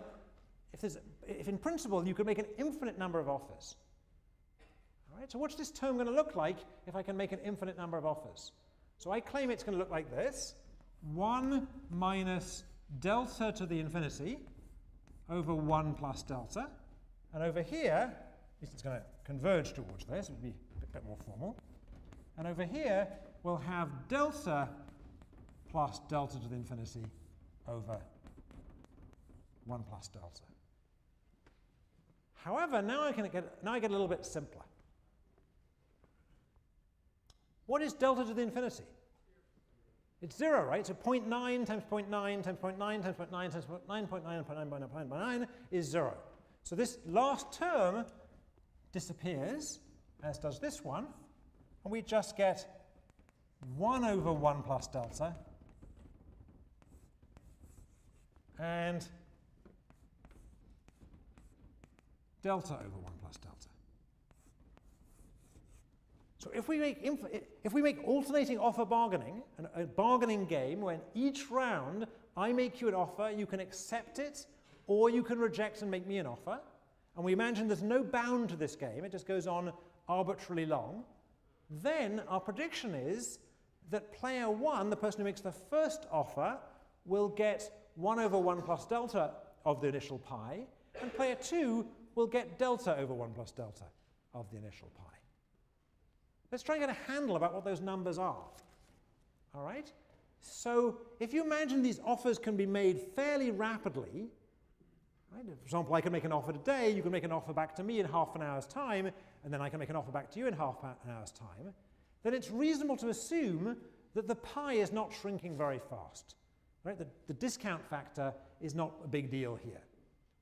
if, there's, if in principle you could make an infinite number of offers. All right, so what's this term going to look like if I can make an infinite number of offers? So I claim it's going to look like this. 1 minus delta to the infinity over 1 plus delta. And over here, it's going to converge towards this, it would be a bit more formal. And over here, we'll have delta plus delta to the infinity over 1 plus delta. However, now I, can get, now I get a little bit simpler. What is delta to the infinity? It's 0, right? So 0.9 times 0.9 times 0.9 times 0.9 times 0.9, 0.9, 0.9, 0.9 is 0. So this last term disappears, as does this one, and we just get 1 over 1 plus delta and delta over 1 plus delta. So if we make, if we make alternating offer bargaining, a bargaining game when each round I make you an offer, you can accept it, or you can reject and make me an offer, and we imagine there's no bound to this game, it just goes on arbitrarily long, then our prediction is that player one, the person who makes the first offer, will get 1 over 1 plus delta of the initial pie, and player two we'll get delta over 1 plus delta of the initial pie. Let's try and get a handle about what those numbers are. All right? So if you imagine these offers can be made fairly rapidly, right? for example, I can make an offer today, you can make an offer back to me in half an hour's time, and then I can make an offer back to you in half an hour's time, then it's reasonable to assume that the pie is not shrinking very fast. Right? The, the discount factor is not a big deal here.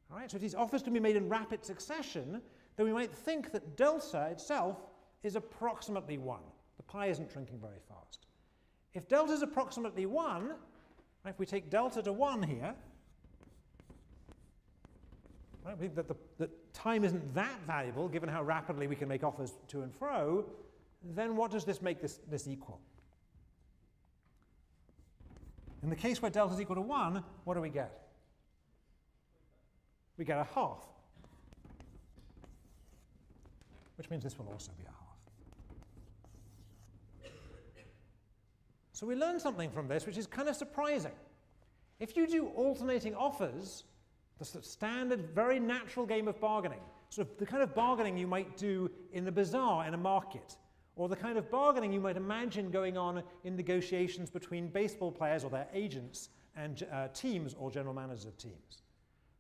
All right, so if these offers can be made in rapid succession, then we might think that delta itself is approximately 1. The pie isn't shrinking very fast. If delta is approximately 1, right, if we take delta to 1 here, right, we that, the, that time isn't that valuable given how rapidly we can make offers to and fro, then what does this make this, this equal? In the case where delta is equal to 1, what do we get? we get a half, which means this will also be a half. So we learn something from this, which is kind of surprising. If you do alternating offers, the standard, very natural game of bargaining, sort of the kind of bargaining you might do in the bazaar in a market, or the kind of bargaining you might imagine going on in negotiations between baseball players or their agents and uh, teams or general managers of teams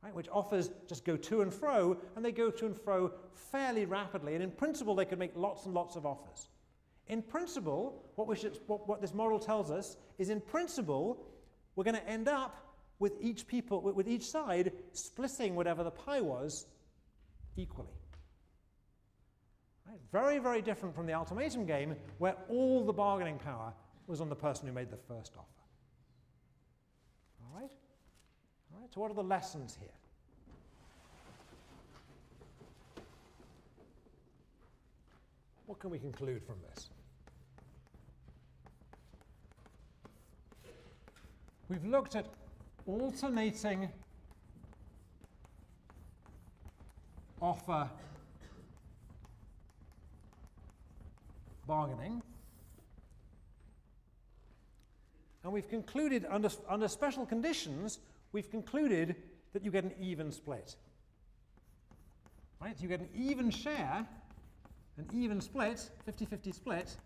right, which offers just go to and fro, and they go to and fro fairly rapidly. And in principle, they could make lots and lots of offers. In principle, what, we should, what, what this model tells us is in principle, we're going to end up with each people, with, each side splitting whatever the pie was equally. Right? Very, very different from the ultimatum game where all the bargaining power was on the person who made the first offer. All right? All right, so what are the lessons here? What can we conclude from this? We've looked at alternating offer bargaining. And we've concluded, under, under special conditions, we've concluded that you get an even split. Right? You get an even share, an even split, 50-50 split,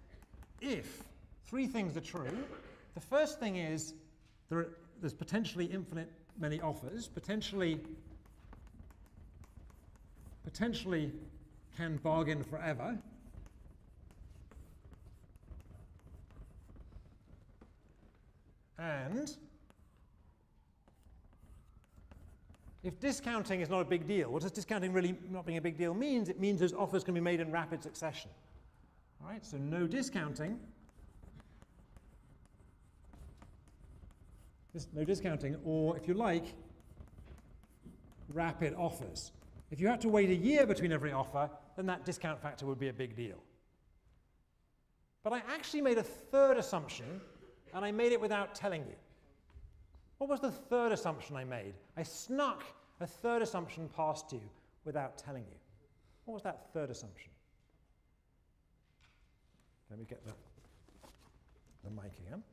if three things are true. The first thing is there are, there's potentially infinite many offers, potentially potentially can bargain forever. And if discounting is not a big deal, what does discounting really not being a big deal means? It means those offers can be made in rapid succession. All right, so no discounting. No discounting, or if you like, rapid offers. If you had to wait a year between every offer, then that discount factor would be a big deal. But I actually made a third assumption, and I made it without telling you. What was the third assumption I made? I snuck a third assumption past you without telling you. What was that third assumption? Let me get the, the mic again.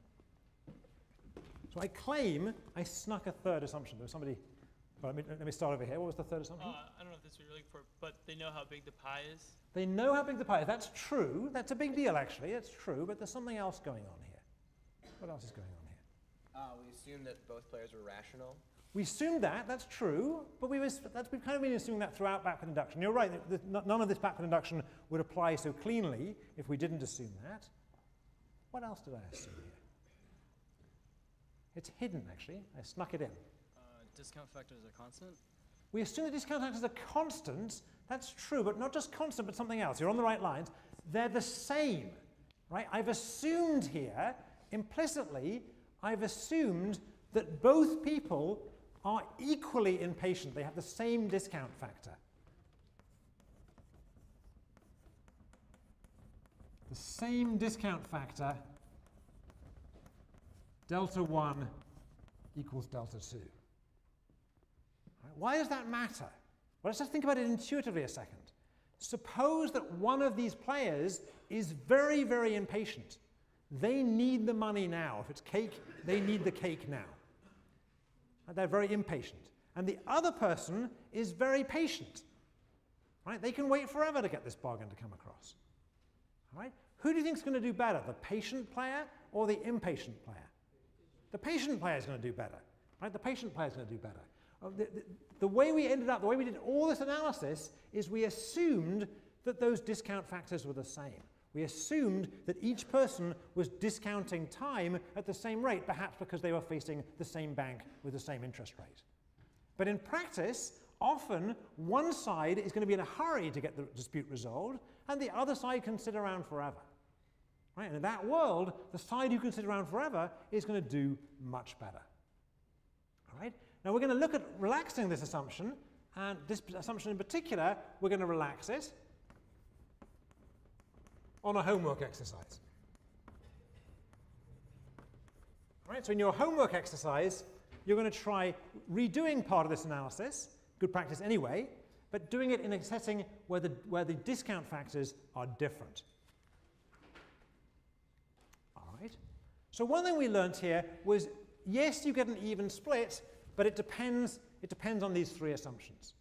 So I claim I snuck a third assumption. There was somebody let me, let me start over here. What was the third assumption? Uh, I don't know if this is what you're looking for, but they know how big the pie is. They know how big the pie is. That's true. That's a big deal, actually. It's true, but there's something else going on here. What else is going on here? Uh, we assume that both players were rational. We assumed that, that's true, but we was, that's, we've kind of been assuming that throughout backward induction. You're right, the, the, none of this backward induction would apply so cleanly if we didn't assume that. What else did I assume here? It's hidden, actually. I snuck it in uh, discount factor is a constant? We assume the discount factor is a constant. That's true, but not just constant, but something else. You're on the right lines. They're the same, right? I've assumed here, implicitly, I've assumed that both people are equally impatient. They have the same discount factor. The same discount factor, delta 1 equals delta 2. Why does that matter? Well, let's just think about it intuitively a second. Suppose that one of these players is very, very impatient. They need the money now. If it's cake, they need the cake now. They're very impatient. And the other person is very patient. Right? They can wait forever to get this bargain to come across. Right? Who do you think is going to do better, the patient player or the impatient player? The patient player is going to do better. Right? The patient player is going to do better. Uh, the, the, the way we ended up, the way we did all this analysis is we assumed that those discount factors were the same. We assumed that each person was discounting time at the same rate, perhaps because they were facing the same bank with the same interest rate. But in practice, often one side is going to be in a hurry to get the dispute resolved, and the other side can sit around forever. Right? And in that world, the side who can sit around forever is going to do much better. All right? Now we're going to look at relaxing this assumption, and this assumption in particular, we're going to relax it on a homework exercise. All right, so in your homework exercise, you're going to try redoing part of this analysis, good practice anyway, but doing it in a setting where the, where the discount factors are different. All right. So one thing we learned here was, yes, you get an even split, but it depends, it depends on these three assumptions.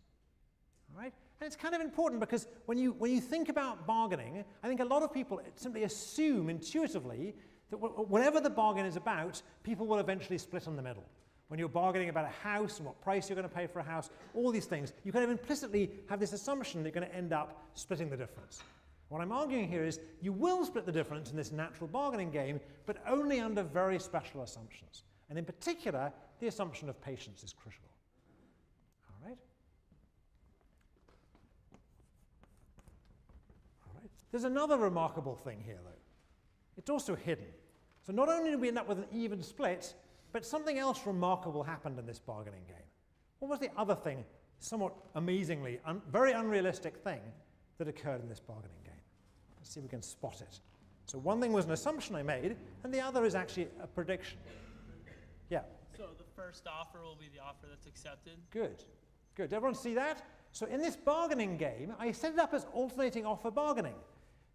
All right? And it's kind of important because when you, when you think about bargaining, I think a lot of people simply assume intuitively that whatever the bargain is about, people will eventually split on the middle. When you're bargaining about a house and what price you're going to pay for a house, all these things, you kind of implicitly have this assumption that you're going to end up splitting the difference. What I'm arguing here is you will split the difference in this natural bargaining game, but only under very special assumptions. And in particular, the assumption of patience is crucial. All right? All right. There's another remarkable thing here, though. It's also hidden. So not only do we end up with an even split, but something else remarkable happened in this bargaining game. What was the other thing, somewhat amazingly, un very unrealistic thing that occurred in this bargaining game? See if we can spot it. So one thing was an assumption I made, and the other is actually a prediction. Yeah. So the first offer will be the offer that's accepted. Good. Good. Everyone see that? So in this bargaining game, I set it up as alternating offer bargaining.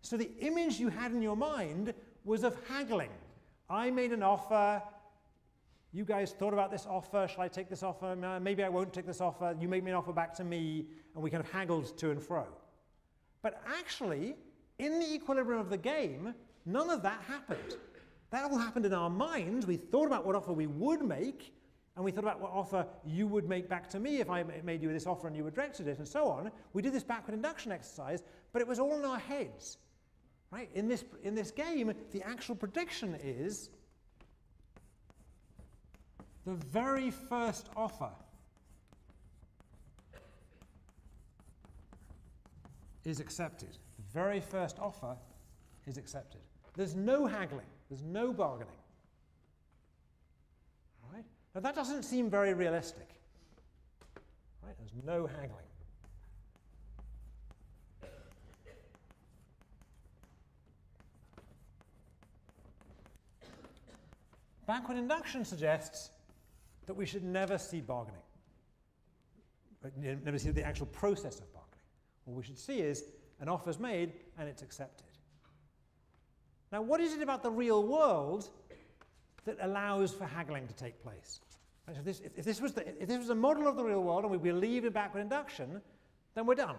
So the image you had in your mind was of haggling. I made an offer. You guys thought about this offer. Shall I take this offer? maybe I won't take this offer. You make me an offer back to me, and we kind of haggled to and fro. But actually, in the equilibrium of the game, none of that happened. That all happened in our minds. We thought about what offer we would make, and we thought about what offer you would make back to me if I made you this offer and you rejected it, and so on. We did this backward induction exercise, but it was all in our heads. Right? In this, in this game, the actual prediction is the very first offer is accepted. Very first offer is accepted. There's no haggling. There's no bargaining. All right? Now that doesn't seem very realistic. Right? There's no haggling. Backward induction suggests that we should never see bargaining, never see the actual process of bargaining. What we should see is an offer's made and it's accepted. Now, what is it about the real world that allows for haggling to take place? So if, this, if, this was the, if this was a model of the real world and we believe in backward induction, then we're done.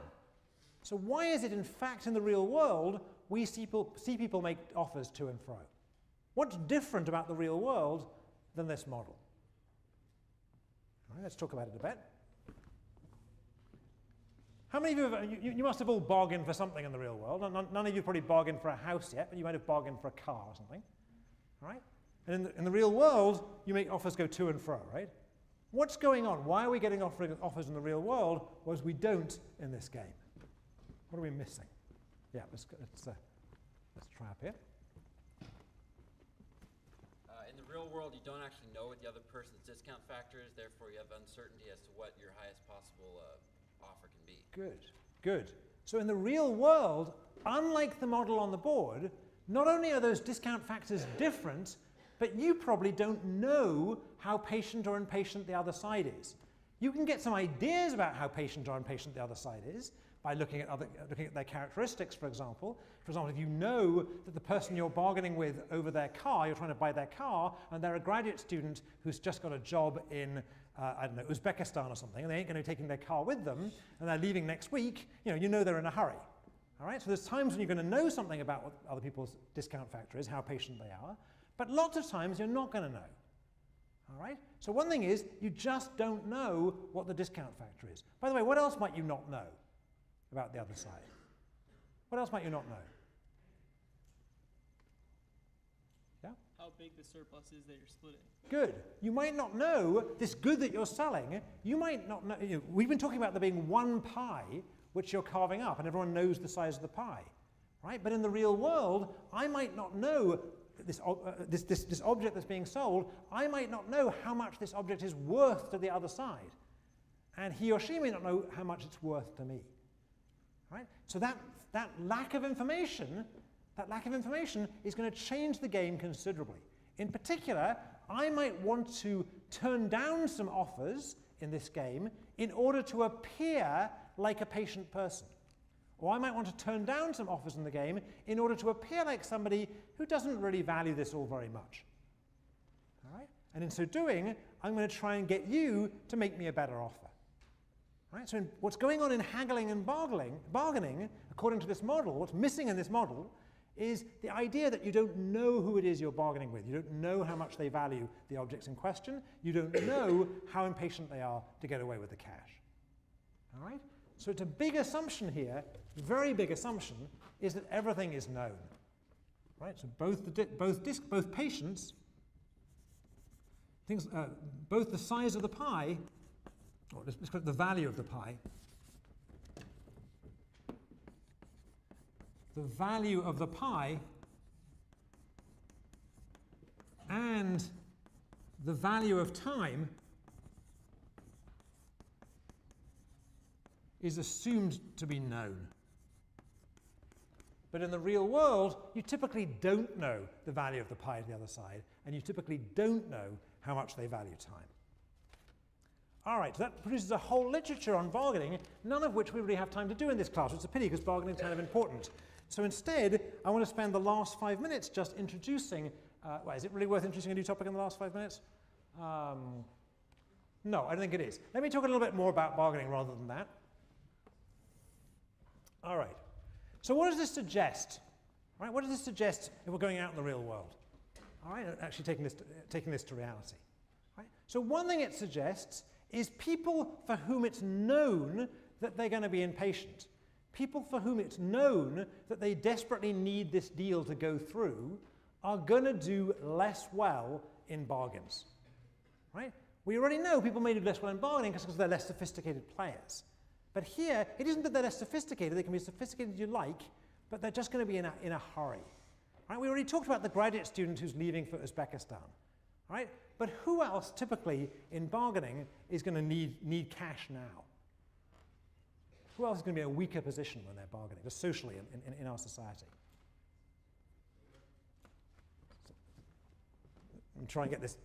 So why is it, in fact, in the real world, we see people, see people make offers to and fro? What's different about the real world than this model? All right, let's talk about it a bit. How many of you, have, you, you, must have all bargained for something in the real world. None, none, of you probably bargained for a house yet, but you might have bargained for a car or something. All right? And in the, in the real world, you make offers go to and fro, right? What's going on? Why are we getting offers in the real world, whereas we don't in this game? What are we missing? Yeah, let's, let's, uh, let's try up here. Uh, in the real world, you don't actually know what the other person's discount factor is, therefore you have uncertainty as to what your highest possible uh, offer can be. Good, good. So in the real world, unlike the model on the board, not only are those discount factors different, but you probably don't know how patient or impatient the other side is. You can get some ideas about how patient or impatient the other side is by looking at, other, looking at their characteristics, for example. For example, if you know that the person you're bargaining with over their car, you're trying to buy their car, and they're a graduate student who's just got a job in uh, I don't know, Uzbekistan or something, and they ain't going to be taking their car with them, and they're leaving next week, you know, you know they're in a hurry. All right, so there's times when you're going to know something about what other people's discount factor is, how patient they are, but lots of times you're not going to know. All right, so one thing is you just don't know what the discount factor is. By the way, what else might you not know about the other side? What else might you not know? How big the surplus is that you're splitting. Good. You might not know this good that you're selling. You might not know. You know, we've been talking about there being one pie which you're carving up, and everyone knows the size of the pie, right? But in the real world, I might not know this, uh, this, this, this object that's being sold. I might not know how much this object is worth to the other side, and he or she may not know how much it's worth to me, right? So that that lack of information that lack of information is going to change the game considerably. In particular, I might want to turn down some offers in this game in order to appear like a patient person. Or I might want to turn down some offers in the game in order to appear like somebody who doesn't really value this all very much. All right? And in so doing, I'm going to try and get you to make me a better offer. Right? So what's going on in haggling and bargaining, bargaining, according to this model, what's missing in this model is the idea that you don't know who it is you're bargaining with. You don't know how much they value the objects in question. You don't know how impatient they are to get away with the cash. All right? So it's a big assumption here, very big assumption, is that everything is known. Right? So both, the di- both, disc, both patience, things, uh, both the size of the pie, or let's, let's call it the value of the pie, the value of the pie and the value of time is assumed to be known. But in the real world, you typically don't know the value of the pie to the other side, and you typically don't know how much they value time. All right, that produces a whole literature on bargaining, none of which we really have time to do in this class. It's a pity because bargaining is kind of important. So instead, I want to spend the last five minutes just introducing. Uh, well, is it really worth introducing a new topic in the last five minutes? Um, no, I don't think it is. Let me talk a little bit more about bargaining rather than that. All right. So what does this suggest? Right, what does this suggest if we're going out in the real world? All right, actually taking this to, taking this to reality. Right? So one thing it suggests is people for whom it's known that they're going to be impatient, people for whom it's known that they desperately need this deal to go through, are going to do less well in bargains. Right? We already know people may do less well in bargaining because they're less sophisticated players. But here, it isn't that they're less sophisticated, they can be as sophisticated as you like, but they're just going to be in a, in a hurry. Right? We already talked about the graduate student who's leaving for Uzbekistan. Right? But who else typically in bargaining is going to need, need cash now? Who else is going to be in a weaker position when they're bargaining, just socially in, in, in our society? I'm trying to get this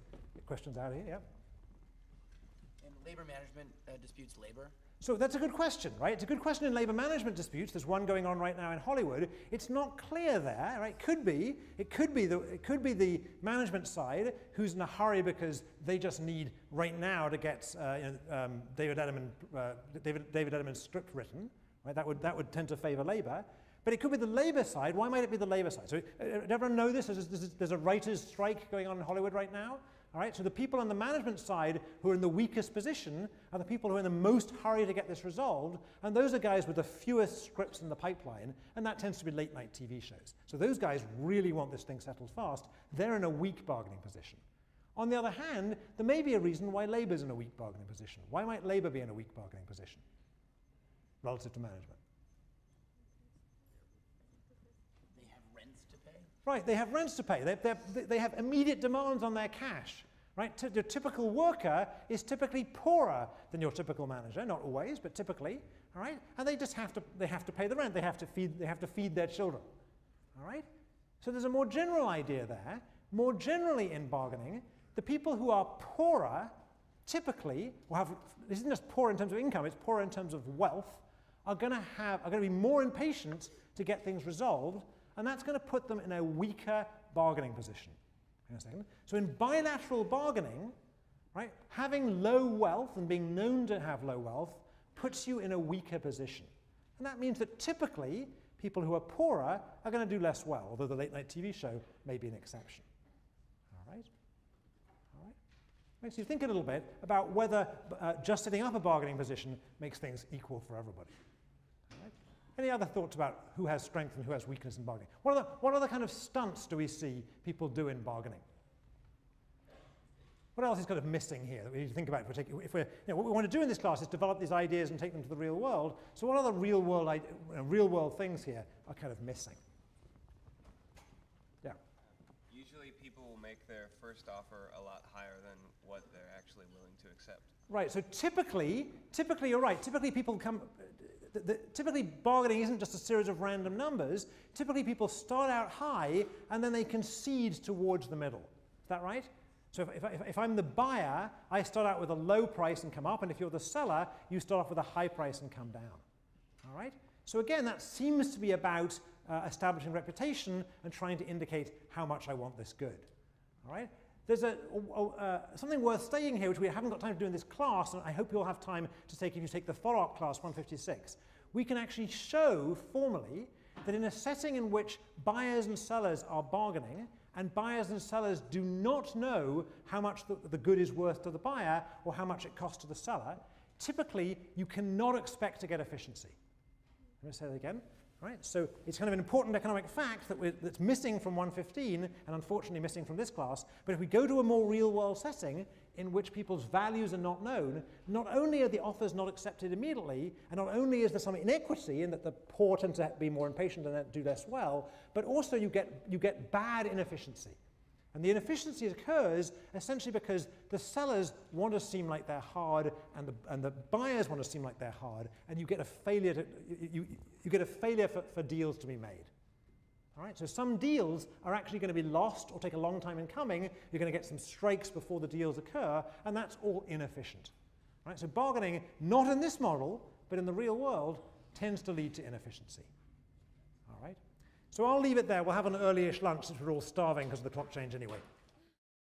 questions out of here. Yeah. In labor management uh, disputes labor. So that's a good question, right? It's a good question in labor management disputes. There's one going on right now in Hollywood. It's not clear there, right? Could be. It could be the it could be the management side who's in a hurry because they just need right now to get uh, you know, um, David Edelman uh, David David Edelman's script written, right? That would that would tend to favour labor. But it could be the labor side. Why might it be the labor side? So, uh, did everyone know this? There's, there's, there's a writers' strike going on in Hollywood right now. All right, so the people on the management side who are in the weakest position are the people who are in the most hurry to get this resolved, and those are guys with the fewest scripts in the pipeline, and that tends to be late night TV shows. So those guys really want this thing settled fast. They're in a weak bargaining position. On the other hand, there may be a reason why Labour's in a weak bargaining position. Why might Labour be in a weak bargaining position relative to management? They have rents to pay. Right, they have rents to pay. They, they have immediate demands on their cash. Right? T the typical worker is typically poorer than your typical manager, not always, but typically. All right, and they just have to they have to pay the rent. They have to feed they have to feed their children. All right. So there's a more general idea there. More generally in bargaining, the people who are poorer typically, will have this isn't just poor in terms of income; it's poor in terms of wealth. Are going to have are going to be more impatient to get things resolved, and that's going to put them in a weaker bargaining position. In a second. So in bilateral bargaining, right, having low wealth and being known to have low wealth puts you in a weaker position. And that means that typically people who are poorer are going to do less well, although the late night TV show may be an exception. All right? All right? Makes you think a little bit about whether uh, just setting up a bargaining position makes things equal for everybody. Any other thoughts about who has strength and who has weakness in bargaining? What other, what other kind of stunts do we see people do in bargaining? What else is kind of missing here that we need to think about if we're, if we're you know, what we want to do in this class is develop these ideas and take them to the real world. So what other real world, real world things here are kind of missing? Yeah. Usually people will make their first offer a lot higher than what they're actually willing to accept. Right, so typically, typically you're right, typically people come, the, the, typically bargaining isn't just a series of random numbers. Typically people start out high and then they concede towards the middle. Is that right? So if, if, if, I'm the buyer, I start out with a low price and come up, and if you're the seller, you start off with a high price and come down. All right? So again, that seems to be about uh, establishing reputation and trying to indicate how much I want this good. All right? There's a, uh, something worth saying here, which we haven't got time to do in this class, and I hope you'll have time to take if you take the follow-up class 156. We can actually show formally that in a setting in which buyers and sellers are bargaining, and buyers and sellers do not know how much the, the, good is worth to the buyer or how much it costs to the seller, typically you cannot expect to get efficiency. I'm going to say that again. Right? So it's kind of an important economic fact that that's missing from 115 and unfortunately missing from this class. But if we go to a more real world setting in which people's values are not known, not only are the offers not accepted immediately, and not only is there some inequity in that the poor tend to be more impatient and do less well, but also you get, you get bad inefficiency. And the inefficiency occurs essentially because the sellers want to seem like they're hard and the, and the buyers want to seem like they're hard, and you get a failure, to, you, you get a failure for, for deals to be made. All right, so some deals are actually going to be lost or take a long time in coming. You're going to get some strikes before the deals occur, and that's all inefficient. All right, so bargaining, not in this model, but in the real world, tends to lead to inefficiency. So I'll leave it there. We'll have an early-ish lunch since we're all starving because of the clock change anyway.